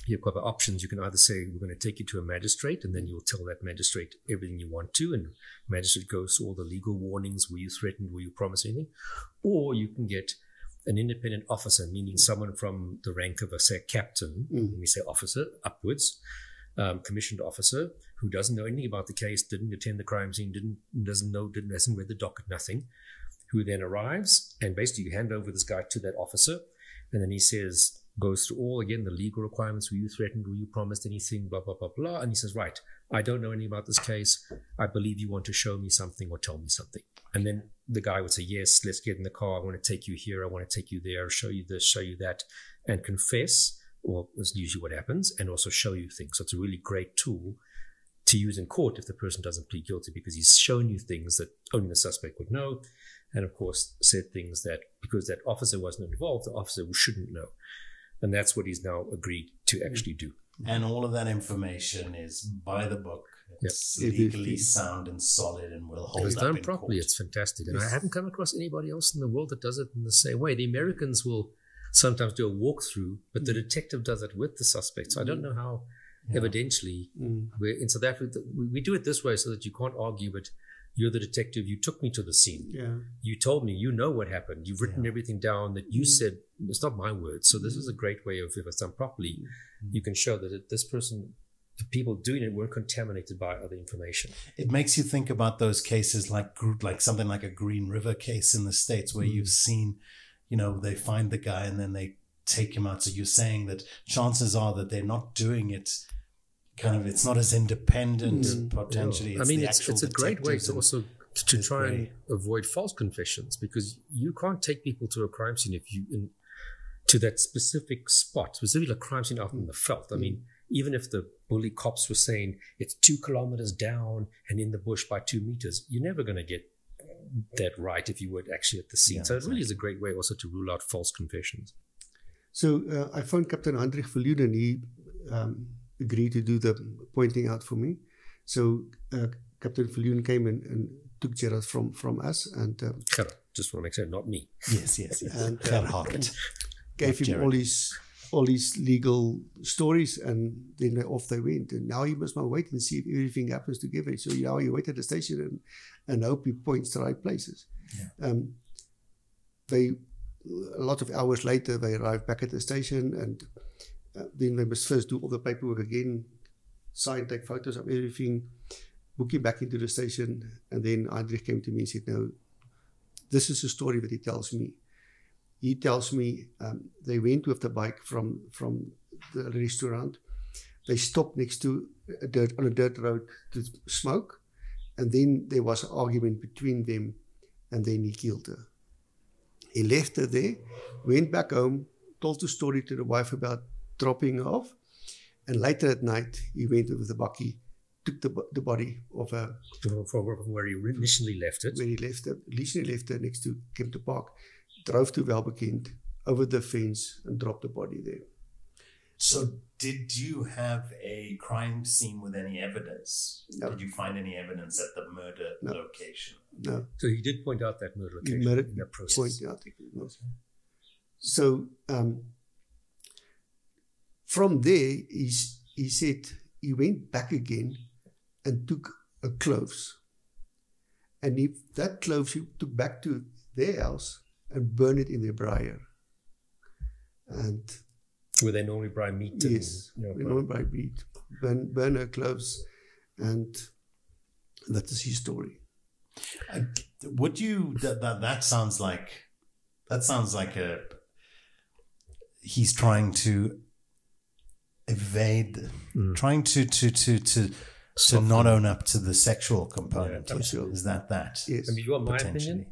You have a couple of options. You can either say, we're going to take you to a magistrate, and then you'll tell that magistrate everything you want to, and magistrate goes through all the legal warnings, were you threatened, were you promised anything? Or you can get an independent officer, meaning someone from the rank of a, say, captain, when we say officer, upwards, um, commissioned officer, who doesn't know anything about the case, didn't attend the crime scene, didn't doesn't know, didn't hasn't read the docket, nothing, who then arrives and basically you hand over this guy to that officer, and then he says, goes through all again the legal requirements. Were you threatened? Were you promised anything? Blah blah blah blah. And he says, right, I don't know anything about this case. I believe you want to show me something or tell me something. And then the guy would say, yes, let's get in the car. I want to take you here. I want to take you there. Show you this. Show you that, and confess. Well, that's usually what happens, and also show you things. So it's a really great tool to use in court if the person doesn't plead guilty because he's shown you things that only the suspect would know. And of course, said things that because that officer wasn't involved, the officer shouldn't know. And that's what he's now agreed to actually do. And all of that information is by the book. It's Yep. legally sound and solid and will If hold it's up done in properly, court. it's fantastic. And I haven't come across anybody else in the world that does it in the same way. The Americans will sometimes do a walkthrough, but Mm. the detective does it with the suspect. So I don't know how evidentially Mm. we're in South Africa. We, we do it this way so that you can't argue, but you're the detective. You took me to the scene. Yeah. You told me, you know what happened. You've written everything down that you mm-hmm. said. It's not my words. So this is a mm-hmm. great way of, if it's done properly, mm-hmm. you can show that it, this person, the people doing it weren't contaminated by other information. It makes you think about those cases like gr- like something like a Green River case in the states where you've seen, you know, they find the guy and then they take him out. So you're saying that chances are that they're not doing it. Kind of, it's not as independent potentially. I mean, the it's, actual it's a great way to also to It's try and avoid false confessions because you can't take people to a crime scene if you in, to that specific spot, specifically a crime scene out in the veld. I mean, even if the bully cops were saying it's two kilometers down and in the bush by two meters, you're never going to get that right if you were actually at the scene. Yeah, so it really is a great way also to rule out false confessions. So uh, I found Captain Hendrik Verloon and he um, agreed to do the pointing out for me. So uh, Captain Verloon came and, and took Gerard from, from us and um, Gerard, just want to make sure, not me. Yes, yes, yes. And, uh, Gerhard. gave him Gerard. all his all his legal stories and then off they went. And now he must now wait and see if everything happens together. So now you wait at the station and, and hope he points the right places. Um, they a lot of hours later they arrive back at the station and then they must first do all the paperwork again, sign, take photos of everything, book him back into the station, and then Heinrich came to me and said, "No, this is the story that he tells me." He tells me um, they went with the bike from from the restaurant. They stopped next to a dirt on a dirt road to smoke, and then there was an argument between them, and then he killed her. He left her there, went back home, told the story to the wife about dropping off, and later at night he went with the bakkie, took the, the body of a. From from where you initially left it. where he left her, initially left her next to Kempton Park, drove to Welbekend, over the fence, and dropped the body there. So, did you have a crime scene with any evidence? No. Did you find any evidence at the murder No. location? No, So he did point out that murder location made it in that process. point out. So um, from there, he's, he said he went back again and took a cloves. And if that cloves he took back to their house and burned it in their braai. And Where they normally buy meat. And, yes, you know, we know by beat, burn, burn her cloves, and that is his story. Uh, would you? That, that that sounds like that sounds like a. He's trying to evade, mm. trying to to to to to not own up to the sexual component. Yeah, absolutely. Is that that? Yes, I mean, you want my opinion?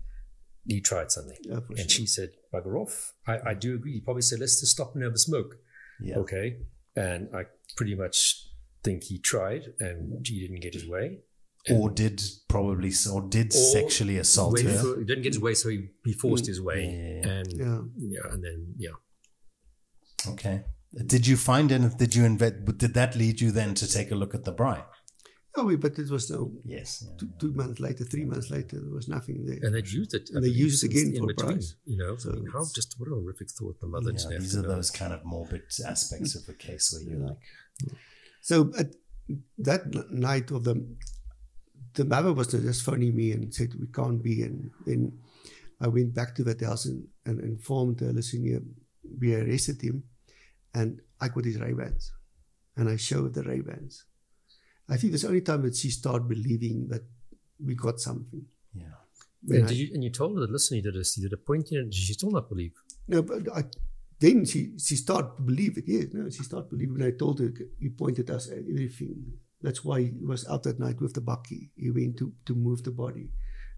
You tried something. Yeah, and sure. she said, bugger off. I, I do agree. You probably said, let's just stop and have a smoke. Yeah. Okay. And I pretty much think he tried and he didn't get his way. Or did probably or did Or sexually assault went her. for- he didn't get his way, so he, he forced his way. Yeah. And Yeah. yeah, and then yeah. Okay. Did you find any? Did you invent? Did that lead you then to take a look at the braai? Oh, but it was no. Yes. yeah. Two, two months later, three months later, there was nothing there. And they'd used it. And they used it again in for between, price. You know, So I mean, how just what a horrific thought the mother Yeah, these are those kind of morbid aspects of the case where you're like, So at that night of the the mother was just phoning me and said we can't be. And then I went back to that house and, and informed uh, listen here, we arrested him, and I got his Ray Bans, and I showed the Ray Bans. I think that's the only time that she started believing that we got something. yeah. When and, I- did you, and you told her that, listen, you did a, he did a point in, she still not believe. No, but I, then she she started to believe it. Yes, no, she started believing. When I told her, he pointed us at everything. That's why he was out that night with the bakkie. He went to to move the body.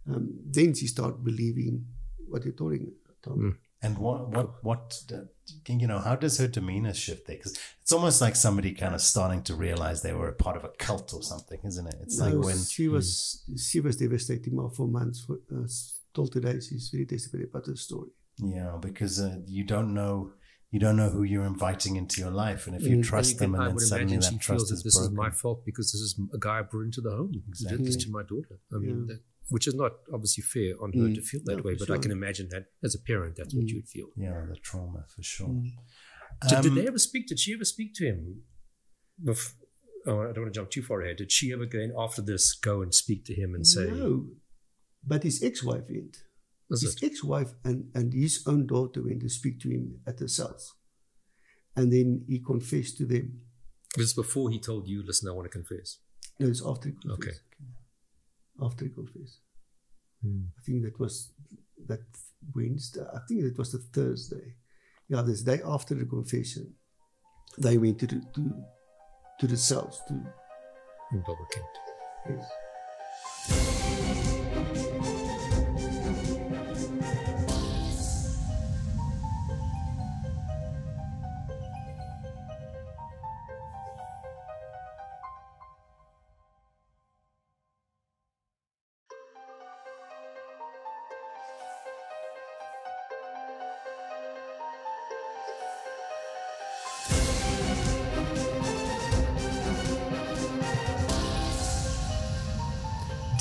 Um, then she started believing what you're telling. Tom. And what, what, what, uh, you know, how does her demeanor shift there? Because it's almost like somebody kind of starting to realize they were a part of a cult or something, isn't it? It's like when she was she was devastating now for months. For, uh, till today, she's very devastated about the story. Yeah, because uh, you don't know you don't know who you're inviting into your life, and if you Mm. trust them, and then suddenly imagine she that feels trust that is this broken. is my fault because this is a guy I brought into the home who did this Exactly. to my daughter. I mean, Yeah. that, which is not obviously fair on her Mm. to feel that No, way, but I can imagine that as a parent, that's what Mm. you'd feel. yeah, the trauma for sure. Mm. Did, did Um, they ever speak? Did she ever speak to him? Bef- oh, I don't want to jump too far ahead. Did she ever go in after this, go and speak to him and say, no, but his ex-wife went. Was his it? ex-wife and, and his own daughter went to speak to him at the cells. And then he confessed to them. This before he told you, listen, I want to confess? No, it's after he confessed. Okay. After he confessed. Hmm. I think that was that Wednesday. I think it was the Thursday. Yeah, this day after the confession, they went to the, to, to the cells to In Barbara Kent. yes.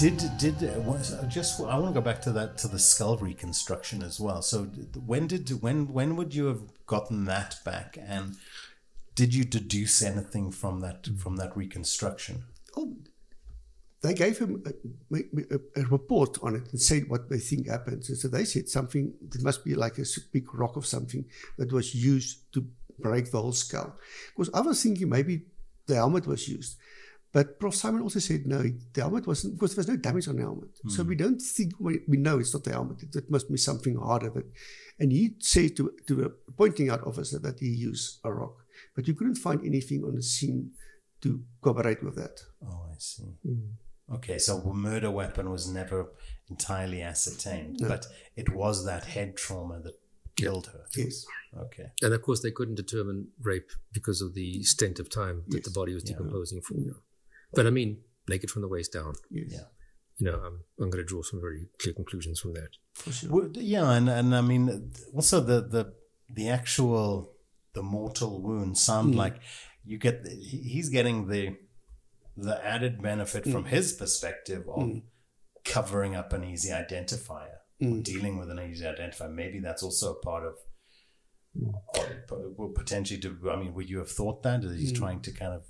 Did did was, uh, just I want to go back to that to the skull reconstruction as well. So when did when when would you have gotten that back, and did you deduce anything from that from that reconstruction? Oh, they gave him a, a, a report on it and said what they think happened. So, so they said something, there must be like a big rock of something that was used to break the whole skull. Because I was thinking maybe the helmet was used. But Prof. Simon also said no, the helmet wasn't, because there was no damage on the helmet. So hmm. we don't think, we, we know it's not the helmet, it, it must be something harder. But, and he said to, to a pointing out officer that he used a rock. But you couldn't find anything on the scene to corroborate with that. Oh, I see. Hmm. Okay, so the murder weapon was never entirely ascertained, but it was that head trauma that killed her. Yes. Okay. And of course, they couldn't determine rape because of the extent of time that Yes. the body was decomposing for. You know. But I mean, naked from the waist down. Yes. Yeah. You know, I'm, I'm going to draw some very clear conclusions from that. For sure. Well, yeah, and and I mean also the the the actual the mortal wound sound hmm. like you get the, he's getting the the added benefit from hmm. his perspective of hmm. covering up an easy identifier or dealing with an easy identifier. Maybe that's also a part of. of- well, potentially, to, I mean, would you have thought that that he's trying to kind of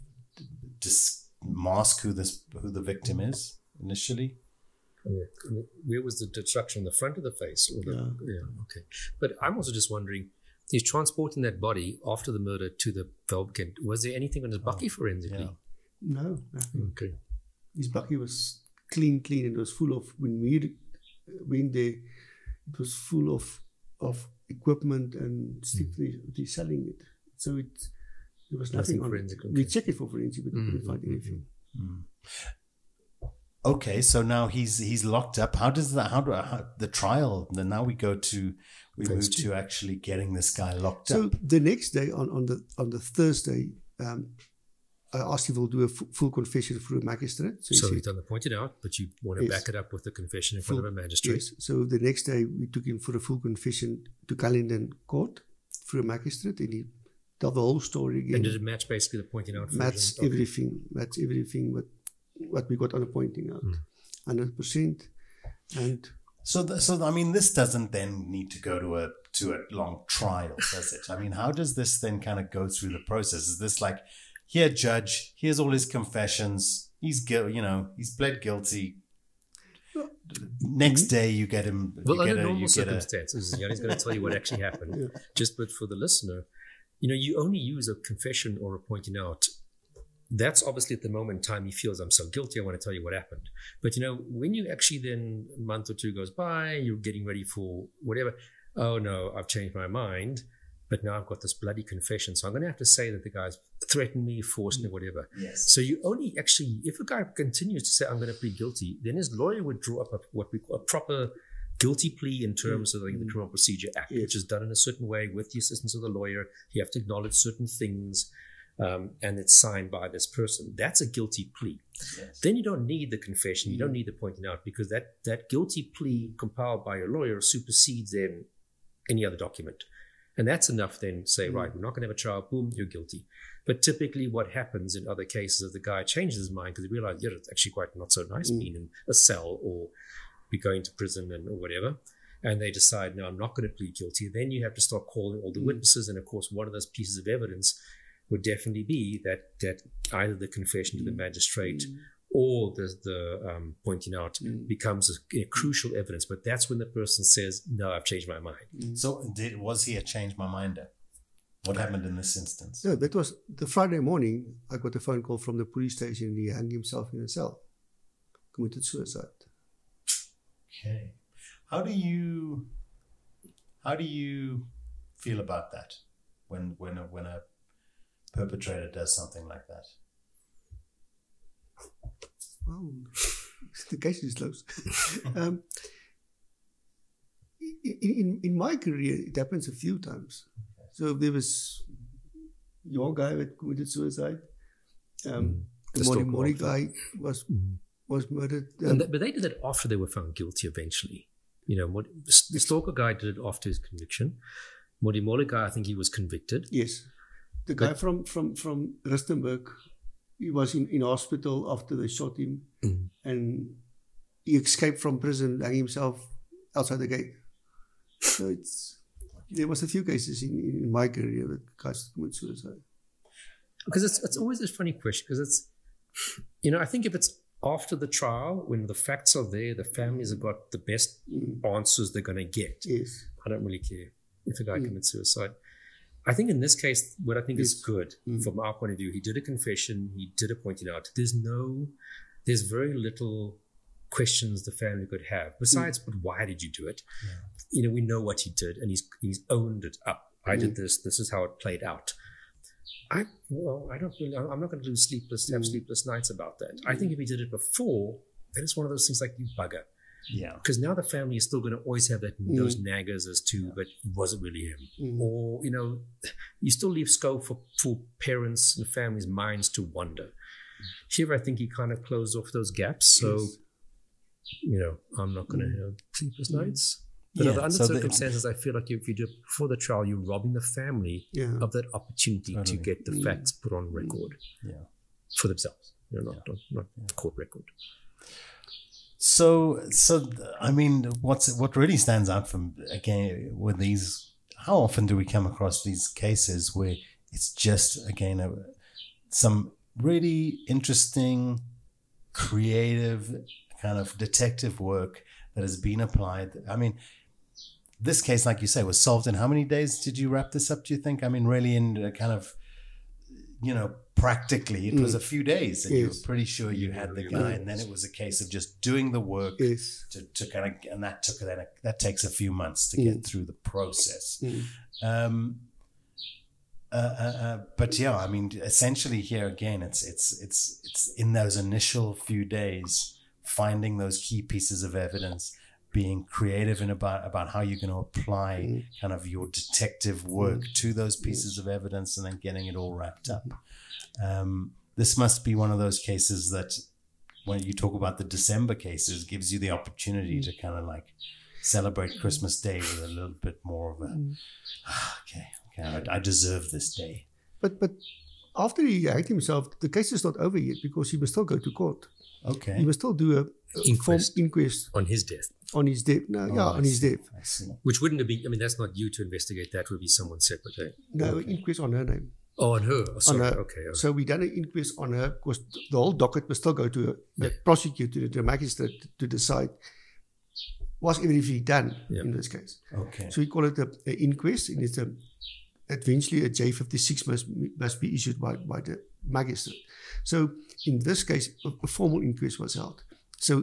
just mask who this who the victim is initially? Yeah. Where was the destruction? The front of the face? Or the, yeah. Okay. But I'm also just wondering, he's transporting that body after the murder to the Welbekend. Was there anything on his bakkie oh, forensically? No, nothing. Okay. His bakkie was clean, clean, and it was full of when we went there, it was full of of equipment and hmm. stuff. They, they're selling it, so it there was nothing, Nothing on forensic, it. We okay. checked it for forensic, but we couldn't find anything. Okay, so now he's he's locked up. How does that? How do how, the trial? Then now we go to we move to actually getting this guy locked So up. So the next day, on, on the on the Thursday, um, I asked if we'll do a f- full confession through a magistrate. So, So he he's said, done the pointed out, but you want to Yes. back it up with the confession in front of a magistrate. Yes. So the next day, we took him for a full confession to Calendan Court through a magistrate, and he told the whole story again. And did it match basically the pointing out? That's version? Okay. everything. That's everything. What what we got on the pointing out, Hmm. hundred percent. And So th- so I mean, this doesn't then need to go to a to a long trial, does it? I mean, how does this then kind of go through the process? Is this like, here, judge, here's all his confessions. He's guil- you know, he's pled guilty. Next day, you get him. Well, you under get a, normal you get a, circumstances, Jannie's going to tell you what actually happened. Just but for the listener, you know, you only use a confession or a pointing out. That's obviously at the moment in time he feels I'm so guilty. I want to tell you what happened. But you know, when you actually then a month or two goes by, you're getting ready for whatever. Oh no, I've changed my mind. But now I've got this bloody confession, so I'm going to have to say that the guy's threatened me, forced me, whatever. Yes. So you only actually, if a guy continues to say, I'm going to plead guilty, then his lawyer would draw up a, what we call a proper guilty plea in mm-hmm. terms of the mm-hmm. Criminal Procedure Act, which is done in a certain way with the assistance of the lawyer. You have to acknowledge certain things, um, and it's signed by this person. That's a guilty plea. Then you don't need the confession, you don't mm-hmm. need the pointing out, because that, that guilty plea compiled by your lawyer supersedes then any other document. And that's enough then to say, right, we're not going to have a trial, boom, you're guilty. But typically what happens in other cases is the guy changes his mind because he realizes, yeah, it's actually quite not so nice mm. being in a cell or be going to prison and or whatever. And they decide, no, I'm not going to plead guilty. Then you have to start calling all the mm. witnesses. And of course, one of those pieces of evidence would definitely be that that either the confession to the mm. magistrate mm. or the, the um, pointing out becomes a, a crucial evidence. But that's when the person says, no, I've changed my mind. So did was he a change my minder? What happened in this instance? no, that was the Friday morning. I got a phone call from the police station. and He hanged himself in a cell, committed suicide. Okay. How do you how do you feel about that when when a, when a perpetrator does something like that? Well, the case is closed. um, in, in, in my career, it happens a few times. So there was your guy that committed suicide. Um, the The Mori Mori guy was was murdered. Um, And but they did that after they were found guilty eventually. You know, what, the stalker guy did it after his conviction. Modimolle guy, I think he was convicted. yes, the guy from from from Rustenburg, he was in, in hospital after they shot him, Mhm. and he escaped from prison, hanging himself outside the gate. So it's there was a few cases in, in my career that guys commit suicide. because it's it's always a funny question because it's you know I think if it's after the trial when the facts are there the families have got the best answers they're going to get. Yes. I don't really care if a guy mm. commits suicide. I think in this case what I think is Yes. good mm. from our point of view he did a confession he did a pointing out. There's no there's very little questions the family could have besides mm. but why did you do it? You know we know what he did and he's he's owned it up. I did this this is how it played out I well, I don't really. I'm not going to do sleepless have sleepless nights about that. I think if he did it before, then it's one of those things like you bugger Yeah. because now the family is still going to always have that mm. those naggers as to, but was it really him? Mm. Or you know, you still leave scope for for parents and families' minds to wonder. Here, I think he kind of closed off those gaps. So, you know, I'm not going to have sleepless nights. But Yeah, under so the- circumstances, I feel like if you do it before the trial, you're robbing the family Yeah. of that opportunity Totally. to get the mm. facts put on record Yeah. for themselves. You know, not, not, not court record. So, so I mean, what's what really stands out from again with these? How often do we come across these cases where it's just again a, some really interesting, creative kind of detective work that has been applied? I mean, this case, like you say, was solved in how many days? Did you wrap this up? Do you think? I mean, really, in a kind of, you know, practically, it was a few days, and you were pretty sure you had the guy, and then it was a case of just doing the work Yes. to, to kind of, and that took that that takes a few months to get through the process. Um, uh, uh, uh, but yeah, I mean, essentially here again, it's it's it's it's in those initial few days finding those key pieces of evidence, being creative and about about how you're going to apply mm. kind of your detective work mm. to those pieces mm. of evidence, and then getting it all wrapped up. Um, this must be one of those cases that, when you talk about the December cases, gives you the opportunity to kind of like celebrate Christmas Day with a little bit more of a "Ah, okay, okay, I, I deserve this day. But but after he hanged himself, the case is not over yet because he must still go to court. Okay, he must still do a Inquest. inquest On his death, on his death. No, yeah, Oh, I on his death. Which wouldn't be, I mean, that's not you to investigate. That would be someone separate. Eh? No, inquest on her name. Oh, on her. Oh, On her. Okay. okay. So we done an inquest on her because the whole docket must still go to the prosecutor, the magistrate, to decide was everything done Yeah. in this case. Okay. So we call it a, a inquest, and it's a eventually a J fifty six must must be issued by, by the magistrate. So in this case, a, a formal inquest was held. So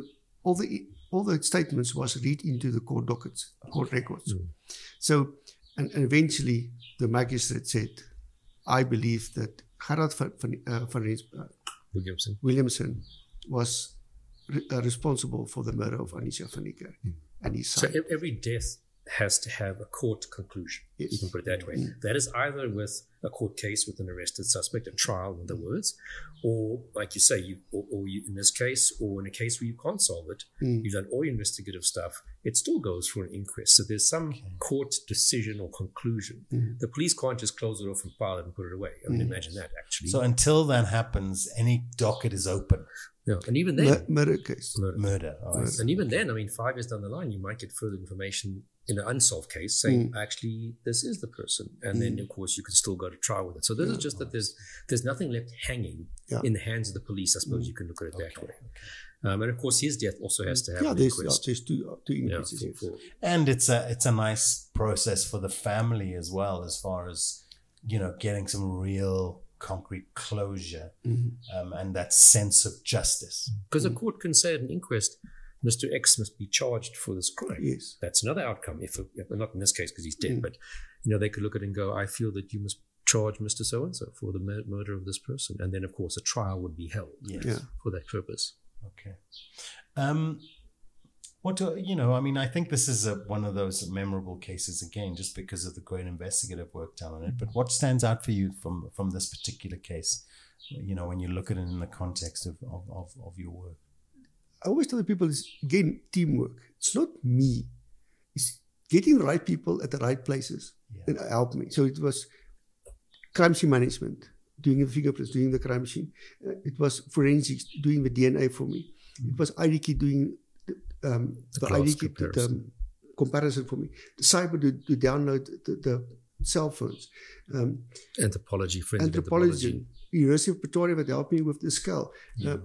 all the all the statements was read into the court dockets, court records. So and, and eventually the magistrate said, I believe that Gerard van, van, uh, van uh, Williamson. Williamson was re- uh, responsible for the murder of Anisha van Niekerk and his So son. e- every death has to have a court conclusion. Yes. You can put it that way. That is either with a court case with an arrested suspect, a trial, in other words, or like you say, you or, or you, in this case, or in a case where you can't solve it, hmm. you've done all your investigative stuff. It still goes for an inquest. So there's some court decision or conclusion. Hmm. The police can't just close it off and file it and put it away. I mean, hmm. imagine that actually. So until that happens, any docket is open. yeah. and even then, murder case. murder. Murder. Oh, I see. And even then, I mean, five years down the line, you might get further information in an unsolved case saying, actually, this is the person. And then, of course, you can still go to trial with it. So this is just that there's there's nothing left hanging Yeah. in the hands of the police. I suppose you can look at it that way. Um, and of course, his death also has to have Yeah, an there's, yeah, inquest. there's two, uh, two inquests. yes. for- for- and it's a it's a nice process for the family as well, as far as you know, getting some real concrete closure um, and that sense of justice. Because a court can say at an inquest, Mr. X must be charged for this crime. Yes. That's another outcome. If, if not in this case because he's dead, but you know they could look at it and go, "I feel that you must charge Mr. So and so for the mur- murder of this person," and then of course a trial would be held Yes. Yeah. for that purpose. Okay. Um, what do you know? I mean, I think this is a, one of those memorable cases again, just because of the great investigative work done on it. But what stands out for you from from this particular case? You know, when you look at it in the context of of, of, of your work. I always tell the people it's again teamwork. It's not me. It's getting the right people at the right places Yeah. that help me. So it was crime scene management, doing the fingerprints, doing the crime scene. Uh, it was forensics, doing the DNA for me. It was IDK doing the um, The the, class ID did comparison. um, comparison for me. Cyber to, to download the, the cell phones. Um, Anthropology, anthropology, University of Pretoria that helped me with the scale. Uh,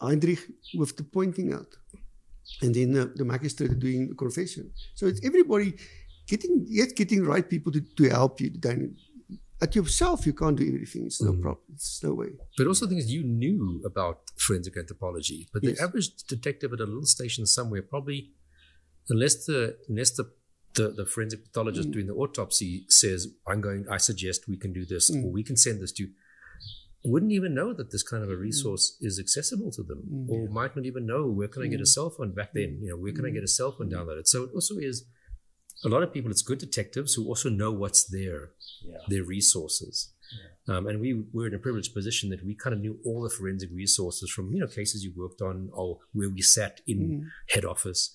Heinrich with the pointing out. And then the, the magistrate doing the confession. So it's everybody getting yet getting right people to, to help you. Then at yourself you can't do everything. It's no problem. It's no way. But also, the thing is, you knew about forensic anthropology, but Yes. the average detective at a little station somewhere probably, unless the unless the the, the forensic pathologist Mm. doing the autopsy says, "I'm going," I suggest we can do this, Mm. or we can send this to. Wouldn't even know that this kind of a resource is accessible to them, Mm. or might not even know where can I get a cell phone back then. You know, where can I get a cell phone downloaded? So it also is a lot of people. It's good detectives who also know what's there Yeah. their resources. Um, and we were in a privileged position that we kind of knew all the forensic resources from you know cases you worked on or where we sat in Mm. head office.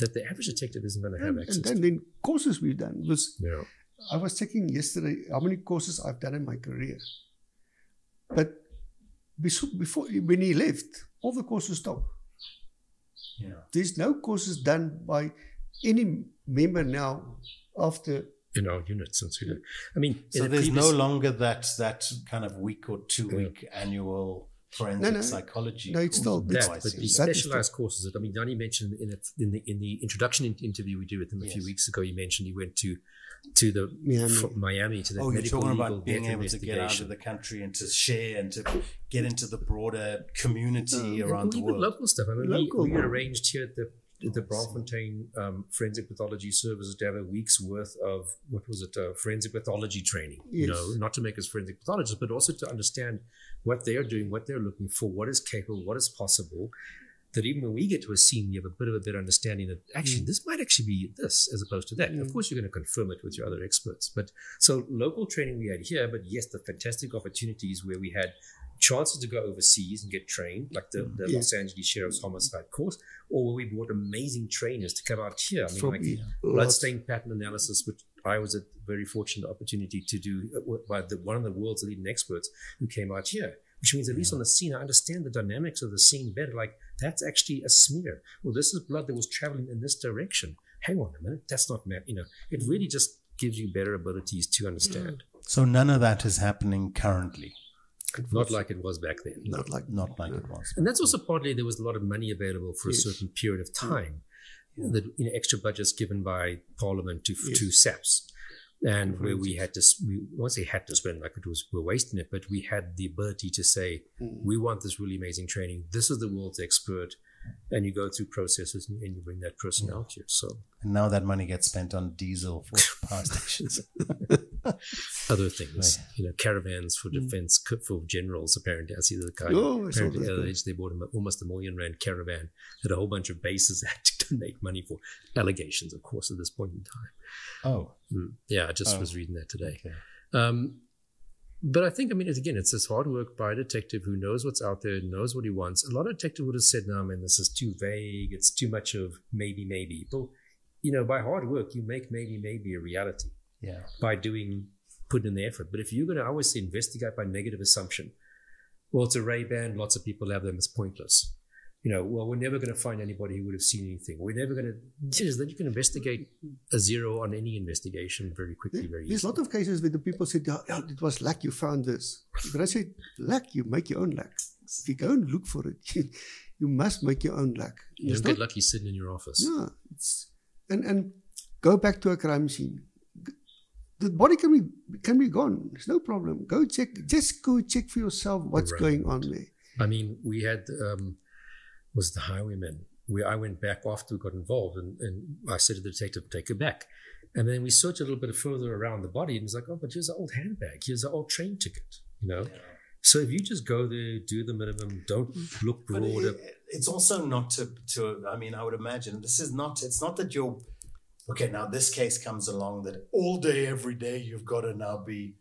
That the average detective isn't going to have And, access and then, to. then courses we've done was Yeah. I was checking yesterday how many courses I've done in my career. But before, before when he left, all the courses stopped. Yeah. There's no courses done by any member now after in our units and so. I mean, So a there's no longer that that kind of week or two week annual forensic No, no. psychology. No, it's still- course that, but the year. specialized courses that I mean, Danny mentioned in, it, in the in the introduction in- interview we did with him a few weeks ago. He mentioned he went to to the Miami. fro- Miami to the Oh, you're medical talking legal about being able to get out investigation. of the country and to share and to get into the broader community Uh, around the world. local stuff. I mean, Local. we, we arranged here at the at the Braamfontein um, Forensic Pathology Services to have a week's worth of what was it, uh, forensic pathology training. You know, not to make us forensic pathologists, but also to understand what they are doing, what they're looking for, what is capable, what is possible. That even when we get to a scene, you have a bit of a better understanding that actually Mm. this might actually be this as opposed to that. Of course, you're going to confirm it with your other experts. But so local training we had here, but yes, the fantastic opportunities where we had chances to go overseas and get trained, like the, the Yeah. Los Angeles Sheriff's Homicide course, or where we brought amazing trainers to come out here. I mean, From like the- bloodstain pattern analysis, which I was a very fortunate opportunity to do uh, by the, one of the world's leading experts who came out here. Which means at least on the scene, I understand the dynamics of the scene better. Like that's actually a smear. Well, this is blood that was traveling in this direction. Hang on a minute, that's not map. You know, it really just gives you better abilities to understand. Mm. So none of that is happening currently. Not like it was back then. not like Not like it was. And that's also partly there was a lot of money available for Yes. a certain period of time. That you know, extra budgets given by Parliament to Yes. to SAPS, and where we had to s- we once they had to spend like it was we're wasting it, but we had the ability to say Mm. we want this really amazing training. This is the world's expert, and you go through processes and, you bring that person out here. So And now that money gets spent on diesel for power stations. other things, you know, caravans for defense co- for generals. Apparently, I see the guy. Mm. Oh, apparently, other age they bought him almost a million rand caravan that a whole bunch of bases had to donate money for. Allegations, of course, at this point in time. Oh, Mm. Yeah, I just Oh. was reading that today. okay. Um, but I think, I mean, it's, again, it's this hard work by a detective who knows what's out there, knows what he wants. A lot of detectives would have said, no, man, this is too vague. It's too much of maybe, maybe. But, you know, by hard work, you make maybe, maybe a reality Yeah. by doing, putting in the effort. But if you're going to, always investigate by negative assumption. Well, it's a Ray Ban. Lots of people have them. It's pointless. You know, well, we're never going to find anybody who would have seen anything. We're never going to. Just then you can investigate a zero on any investigation very quickly, very There's a lot of cases where the people said, oh, it was luck you found this. But I said, luck, you make your own luck. If you go and look for it, you, you must make your own luck. You don't get lucky sitting in your office. Yeah, it's and and go back to a crime scene. The body can be can be gone. It's no problem. Go check. Just go check for yourself what's Right. going on there. I mean, we had um, was the highwayman. We I went back after we got involved, and, and I said to the detective, "Take her back." And then we searched a little bit further around the body, and it's like, "Oh, but here's an old handbag. Here's an old train ticket." You know. So if you just go there, do the minimum, don't look broader. it- it's also not to, to, I mean, I would imagine this is not, it's not that you're, okay, now this case comes along that all day, every day, you've got to now be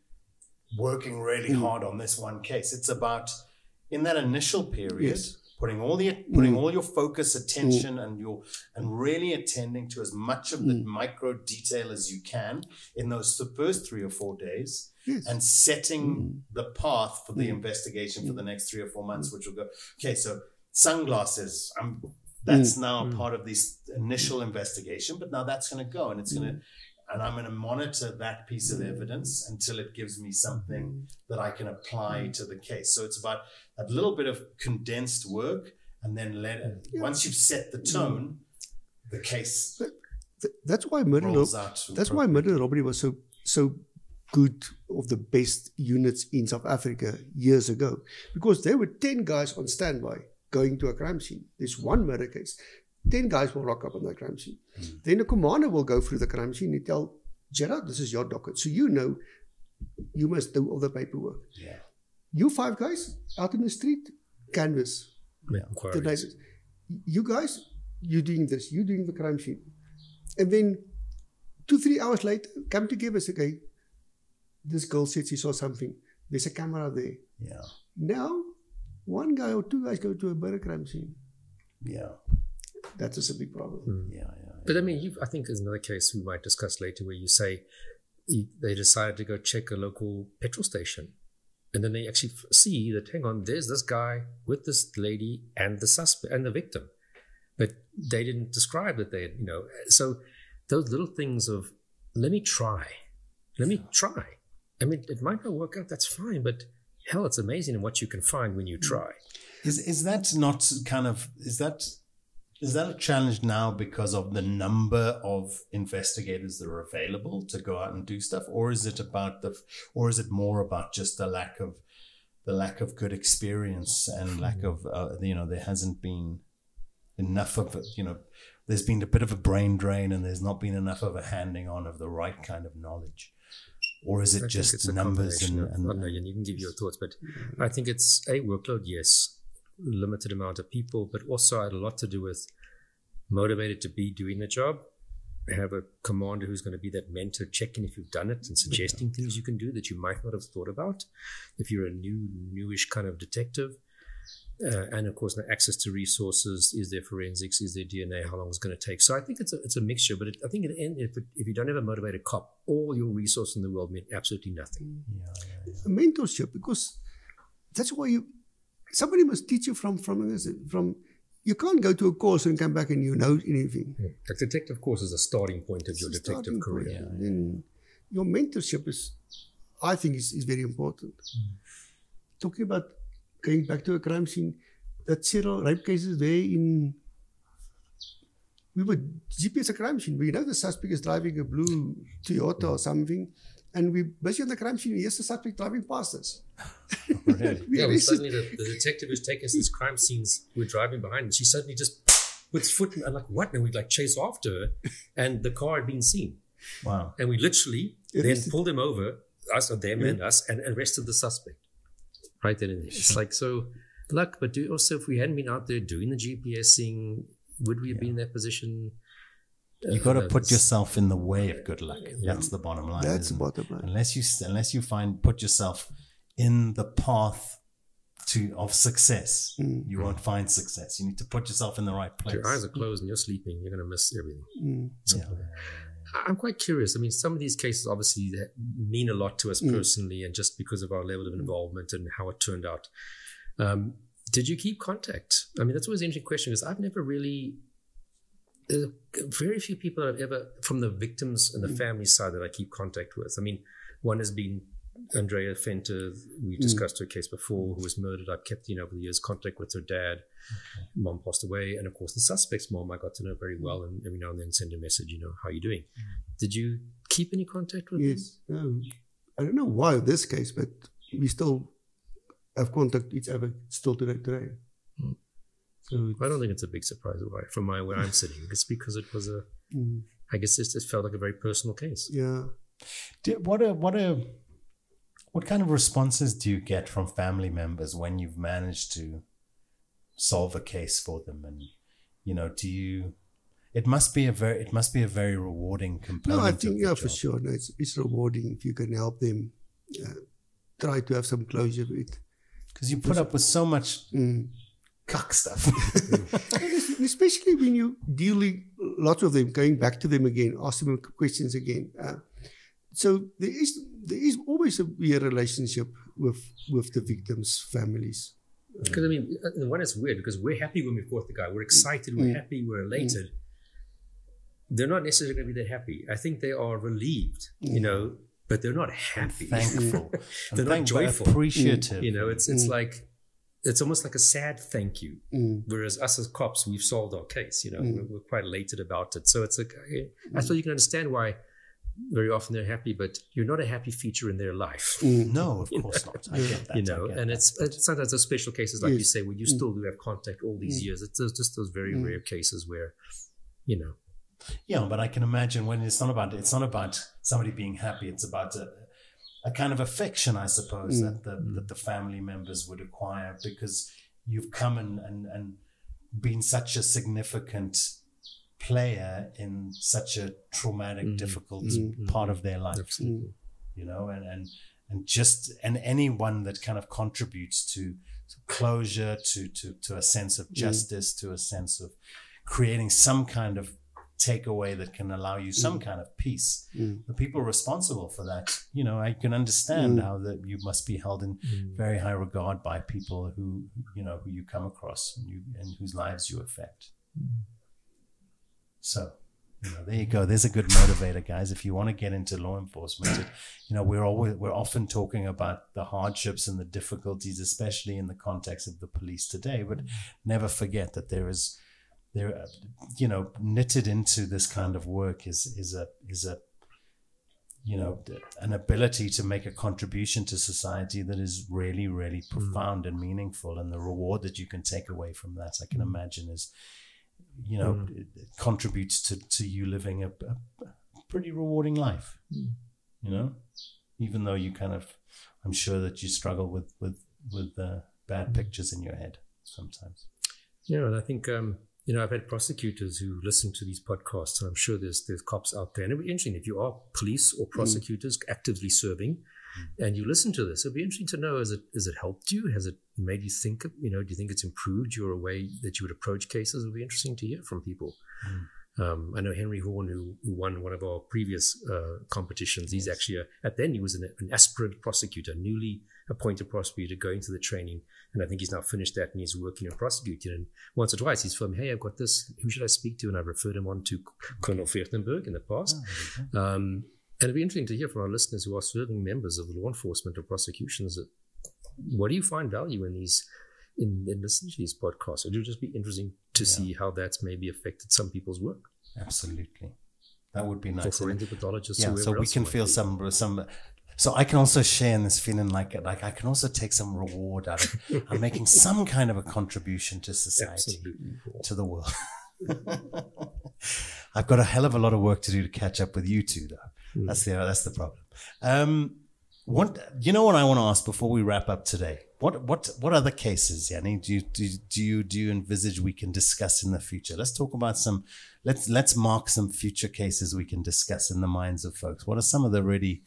working really mm. hard on this one case. It's about in that initial period, Yes. Putting all the, mm. putting all your focus, attention, mm. and your, and really attending to as much of the mm. micro detail as you can in those first three or four days. Yes. and setting the path for the investigation for the next three or four months, which will go, okay, so sunglasses. I'm, that's now part of this initial investigation, but now that's going to go and it's going to, and I'm going to monitor that piece of evidence until it gives me something mm-hmm. that I can apply to the case. So it's about a little bit of condensed work and then let it, once you've set the mm-hmm. tone, the case that's why murder. that's why murder robbery was so so good of the best units in South Africa years ago because there were ten guys on standby going to a crime scene. There's one murder case. Ten guys will rock up on that crime scene. Hmm. Then the commander will go through the crime scene and tell Gerard, this is your docket. So you know you must do all the paperwork. Yeah. You five guys out in the street, canvas, Make the You guys, you're doing this, you're doing the crime scene. And then two, three hours later, come to together, say, okay, this girl said she saw something. There's a camera there. Yeah. Now, one guy or two guys go to a murder crime scene. Yeah. That's just a big problem. Hmm. Yeah. Yeah. But I mean, you I think there's another case we might discuss later where you say you, they decided to go check a local petrol station. And then they actually see that, hang on, there's this guy with this lady and the suspect and the victim. But they didn't describe that they had, you know. So those little things of, let me try. Let me try. I mean, it might not work out, that's fine. But hell, it's amazing what you can find when you hmm. try. Is is that not kind of is that is that a challenge now because of the number of investigators that are available to go out and do stuff, or is it about the, or is it more about just the lack of the lack of good experience and lack of uh, you know there hasn't been enough of it, you know there's been a bit of a brain drain and there's not been enough of a handing on of the right kind of knowledge, or is it think just numbers and, and I don't know, and you can give your thoughts, but I think it's a workload, yes, limited amount of people, but also had a lot to do with motivated to be doing the job. Have a commander who's going to be that mentor, checking if you've done it and suggesting things you can do that you might not have thought about. If you're a new, newish kind of detective, uh, and of course, the access to resources. Is there forensics? Is there DNA? How long is it going to take? So I think it's a, it's a mixture. But it, I think in the end, if, it, if you don't have a motivated cop, all your resource in the world mean absolutely nothing. A mentorship, because that's why you, somebody must teach you from, from, from, you can't go to a course and come back and you know anything. Hmm. Like detective course is a starting point of your It's a detective starting point. career. Then your mentorship is, I think, is, is very important. Hmm. Talking about going back to a crime scene, that several rape cases there in. We were GPS a crime scene. We know the suspect is driving a blue Toyota or something, and we busy on the crime scene. Here's the suspect driving past us. Really? we Yeah, well, suddenly the, the detective who's taking us to these crime scenes, we're driving behind, and she suddenly just puts foot in, and like, what? And we like chase after her, and the car had been seen. wow. And we literally then Arrested. pulled him over, us or them and us, and arrested the suspect. Right then and there. It's like, so luck, but do also, if we hadn't been out there doing the GPSing, would we have been in that position? You got to put yourself in the way of good luck. That's the bottom line. That's the bottom line. Unless you unless you find put yourself in the path to of success, Mm. you won't find success. You need to put yourself in the right If place. your eyes are closed and you're sleeping, you're going to miss everything. Mm. Yeah. I- I'm quite curious. I mean, some of these cases obviously that mean a lot to us personally, and just because of our level of involvement and how it turned out. Um, did you keep contact? I mean, that's always an interesting question because I've never really. There's very few people I've ever from the victims and the mm. family side that I keep contact with. I mean, one has been Andrea Fenter. We mm. discussed her case before, who was murdered. I've kept, you know, over the years contact with her dad. Mom passed away, and of course the suspect's mom I got to know very well, and every now and then send a message, you know, how are you doing? Mm. Did you keep any contact with? Yes. No. Um, I don't know why this case, but we still have contact each other still today. today. So I don't think it's a big surprise why from my where I'm sitting. It's because it was a, mm, I guess it just felt like a very personal case. yeah. Did, what are what are what kind of responses do you get from family members when you've managed to solve a case for them? And you know, do you? It must be a very it must be a very rewarding component. No, I think the yeah, for sure. No, it's it's rewarding if you can help them. Uh, try to have some closure with it. because you put up with so much Mm. Cuck stuff. And especially when you dealing lots of them going back to them again, asking them questions again. Uh, so there is there is always a, be a relationship with with the victims' families. Because I mean, uh, the one is weird because we're happy when we caught the guy. We're excited. We're mm. happy. We're mm. elated. They're not necessarily going to be that happy. I think they are relieved, you mm. know, but they're not happy. Thankful. They're And not thank- joyful. Appreciative. You know, it's it's like it's almost like a sad thank you. Mm. Whereas us as cops, we've solved our case. You know, Mm. we're, we're quite elated about it. So it's like I mm. thought you can understand why very often they're happy, but you're not a happy feature in their life. Mm. No, of course not. I get that. You know, and that. it's, it's sometimes those special cases, like you say, where you mm. still do have contact all these years. It's just those very rare cases where, you know, Yeah, but I can imagine when it's not about it's not about somebody being happy. It's about a, a kind of affection, I suppose, that mm. the that the family members would acquire because you've come and and and been such a significant player in such a traumatic, mm. difficult mm. part of their life. absolutely. You know, and and and just and anyone that kind of contributes to, to closure, to to to a sense of justice, to a sense of creating some kind of takeaway that can allow you some mm. kind of peace. Mm. The people responsible for that, you know, I can understand mm. how that you must be held in very high regard by people who, you know, who you come across and you and whose lives you affect. So, you know, there you go. There's a good motivator, guys. If you want to get into law enforcement, it, you know, we're always we're often talking about the hardships and the difficulties, especially in the context of the police today. But never forget that there is there, uh, you know, knitted into this kind of work is is a is a you know an ability to make a contribution to society that is really really profound and meaningful. And the reward that you can take away from that i can imagine is you know it, it contributes to to you living a, a pretty rewarding life. You know? Even though you kind of i'm sure that you struggle with with with uh, bad pictures in your head sometimes. Yeah, and I think um, you know I've had prosecutors who listen to these podcasts, and I'm sure there's there's cops out there, and it'd be interesting if you are police or prosecutors actively serving, and you listen to this. It'd be interesting to know has it has it helped you? Has it made you think? of- You know, do you think it's improved your way that you would approach cases? It'd be interesting to hear from people. Um, I know Henry Horn, who, who won one of our previous uh, competitions. He's actually a, at then he was an, an aspirant prosecutor, newly appointed prosecutor, going through the training, and I think he's now finished that and he's working and prosecuting. And once or twice he's phoned, "Hey, I've got this. Who should I speak to?" And I've referred him on to Colonel Fiertenberg in the past. Um, and it'd be interesting to hear from our listeners who are serving members of law enforcement or prosecutions. That, what do you find value in these? In, in listening to these podcasts, it would just be interesting to see how that's maybe affected some people's work absolutely that would be for nice forensic pathologists. yeah so we can feel be. some some so i can also share in this feeling like like i can also take some reward out of i'm making some kind of a contribution to society Absolutely. to the world. I've got a hell of a lot of work to do to catch up with you two though. That's the that's the problem. Um what you know what i want to ask before we wrap up today? What what what other cases Jannie do you do, do you do you envisage we can discuss in the future? Let's talk about some let's let's mark some future cases we can discuss in the minds of folks. What are some of the really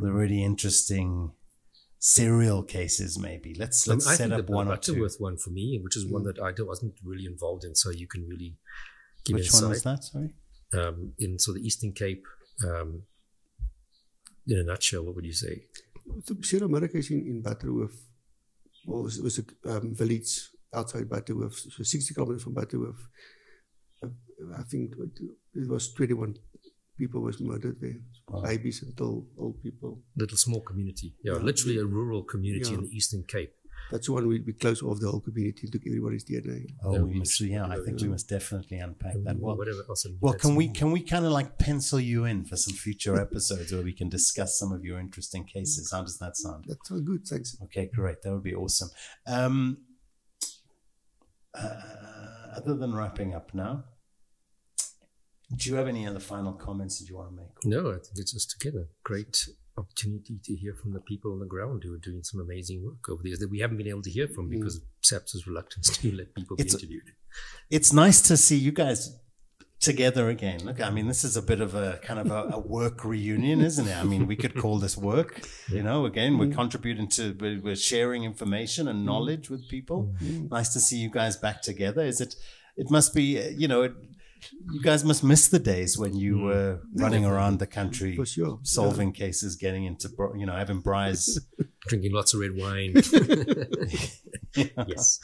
the really interesting serial cases maybe let's let's Um, I set think up the one or two Butterworth one for me, which is one that I wasn't really involved in, so you can really give which insight. one was that sorry Um, in so the Eastern Cape, um, in a nutshell, what would you say? The Sierra America is in, in Butterworth. Well, it was, was a um, village outside Butterworth, so 60 kilometers from Butterworth. Uh, I think it was 21 people was murdered there, babies until old people. Little small community, yeah, literally a rural community in the Eastern Cape. That's the one we, we closed off the whole community and took everybody's DNA. oh Yeah, we we must should- yeah i think we must definitely unpack that well whatever else. Well, can we can we kind of like pencil you in for some future episodes where we can discuss some of your interesting cases? How does that sound? That sounds good, thanks. Okay, great. That would be awesome. Um, uh, other than wrapping up now, do you have any other final comments that you want to make? No, I think it's just again a great opportunity to hear from the people on the ground who are doing some amazing work over there that we haven't been able to hear from mm. because of SAPS's reluctance to let people be It's- interviewed. It's nice to see you guys together again. Look, I mean, this is a bit of a kind of a, a work reunion, isn't it? I mean, we could call this work. You know, again, we're mm. contributing to, we're sharing information and mm. knowledge with people. Nice to see you guys back together. Is it? It must be. You know, it, you guys must miss the days when you were running around the country, For sure, solving cases, getting into, you know, having braais. Drinking lots of red wine. yes.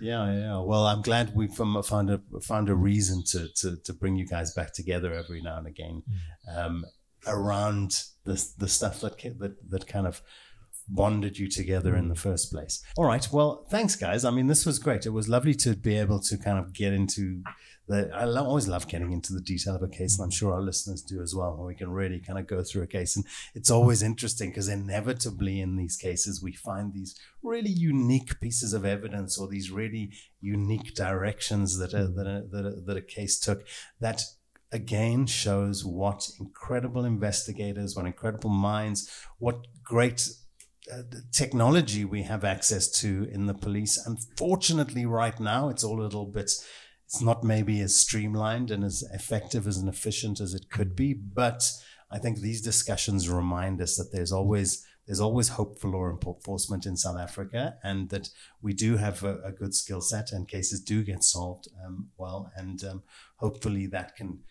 Yeah, yeah. Well, I'm glad we found a found a reason to, to to bring you guys back together every now and again, mm. um, around the the stuff that that that kind of bonded you together in the mm. first place. All right. Well, thanks, guys. I mean, this was great. It was lovely to be able to kind of get into the. I always love getting into the detail of a case, and I'm sure our listeners do as well, when we can really kind of go through a case. And it's always interesting because inevitably in these cases, we find these really unique pieces of evidence or these really unique directions that a, that a, that a, that a case took that again shows what incredible investigators, what incredible minds, what great uh, technology we have access to in the police. Unfortunately, right now, it's all a little bit, it's not maybe as streamlined and as effective as and efficient as it could be. But I think these discussions remind us that there's always there's always hope for law enforcement in South Africa, and that we do have a, a good skill set, and cases do get solved um, well, and um, hopefully that can,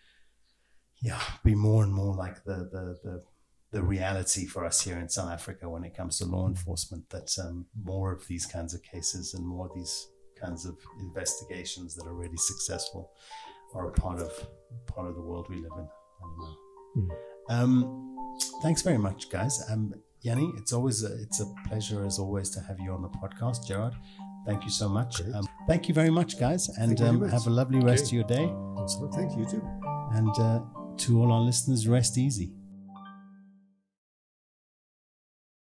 yeah, be more and more like the the the the reality for us here in South Africa when it comes to law enforcement that um, more of these kinds of cases and more of these kinds of investigations that are really successful are a part of part of the world we live in. I don't know. Mm. Um, thanks very much, guys. Um, Jannie, it's always a, it's a pleasure as always to have you on the podcast, Gerard. Thank you so much. Um, thank you very much, guys, and um, have a lovely rest of your day. Thank you too. And uh, to all our listeners, rest easy.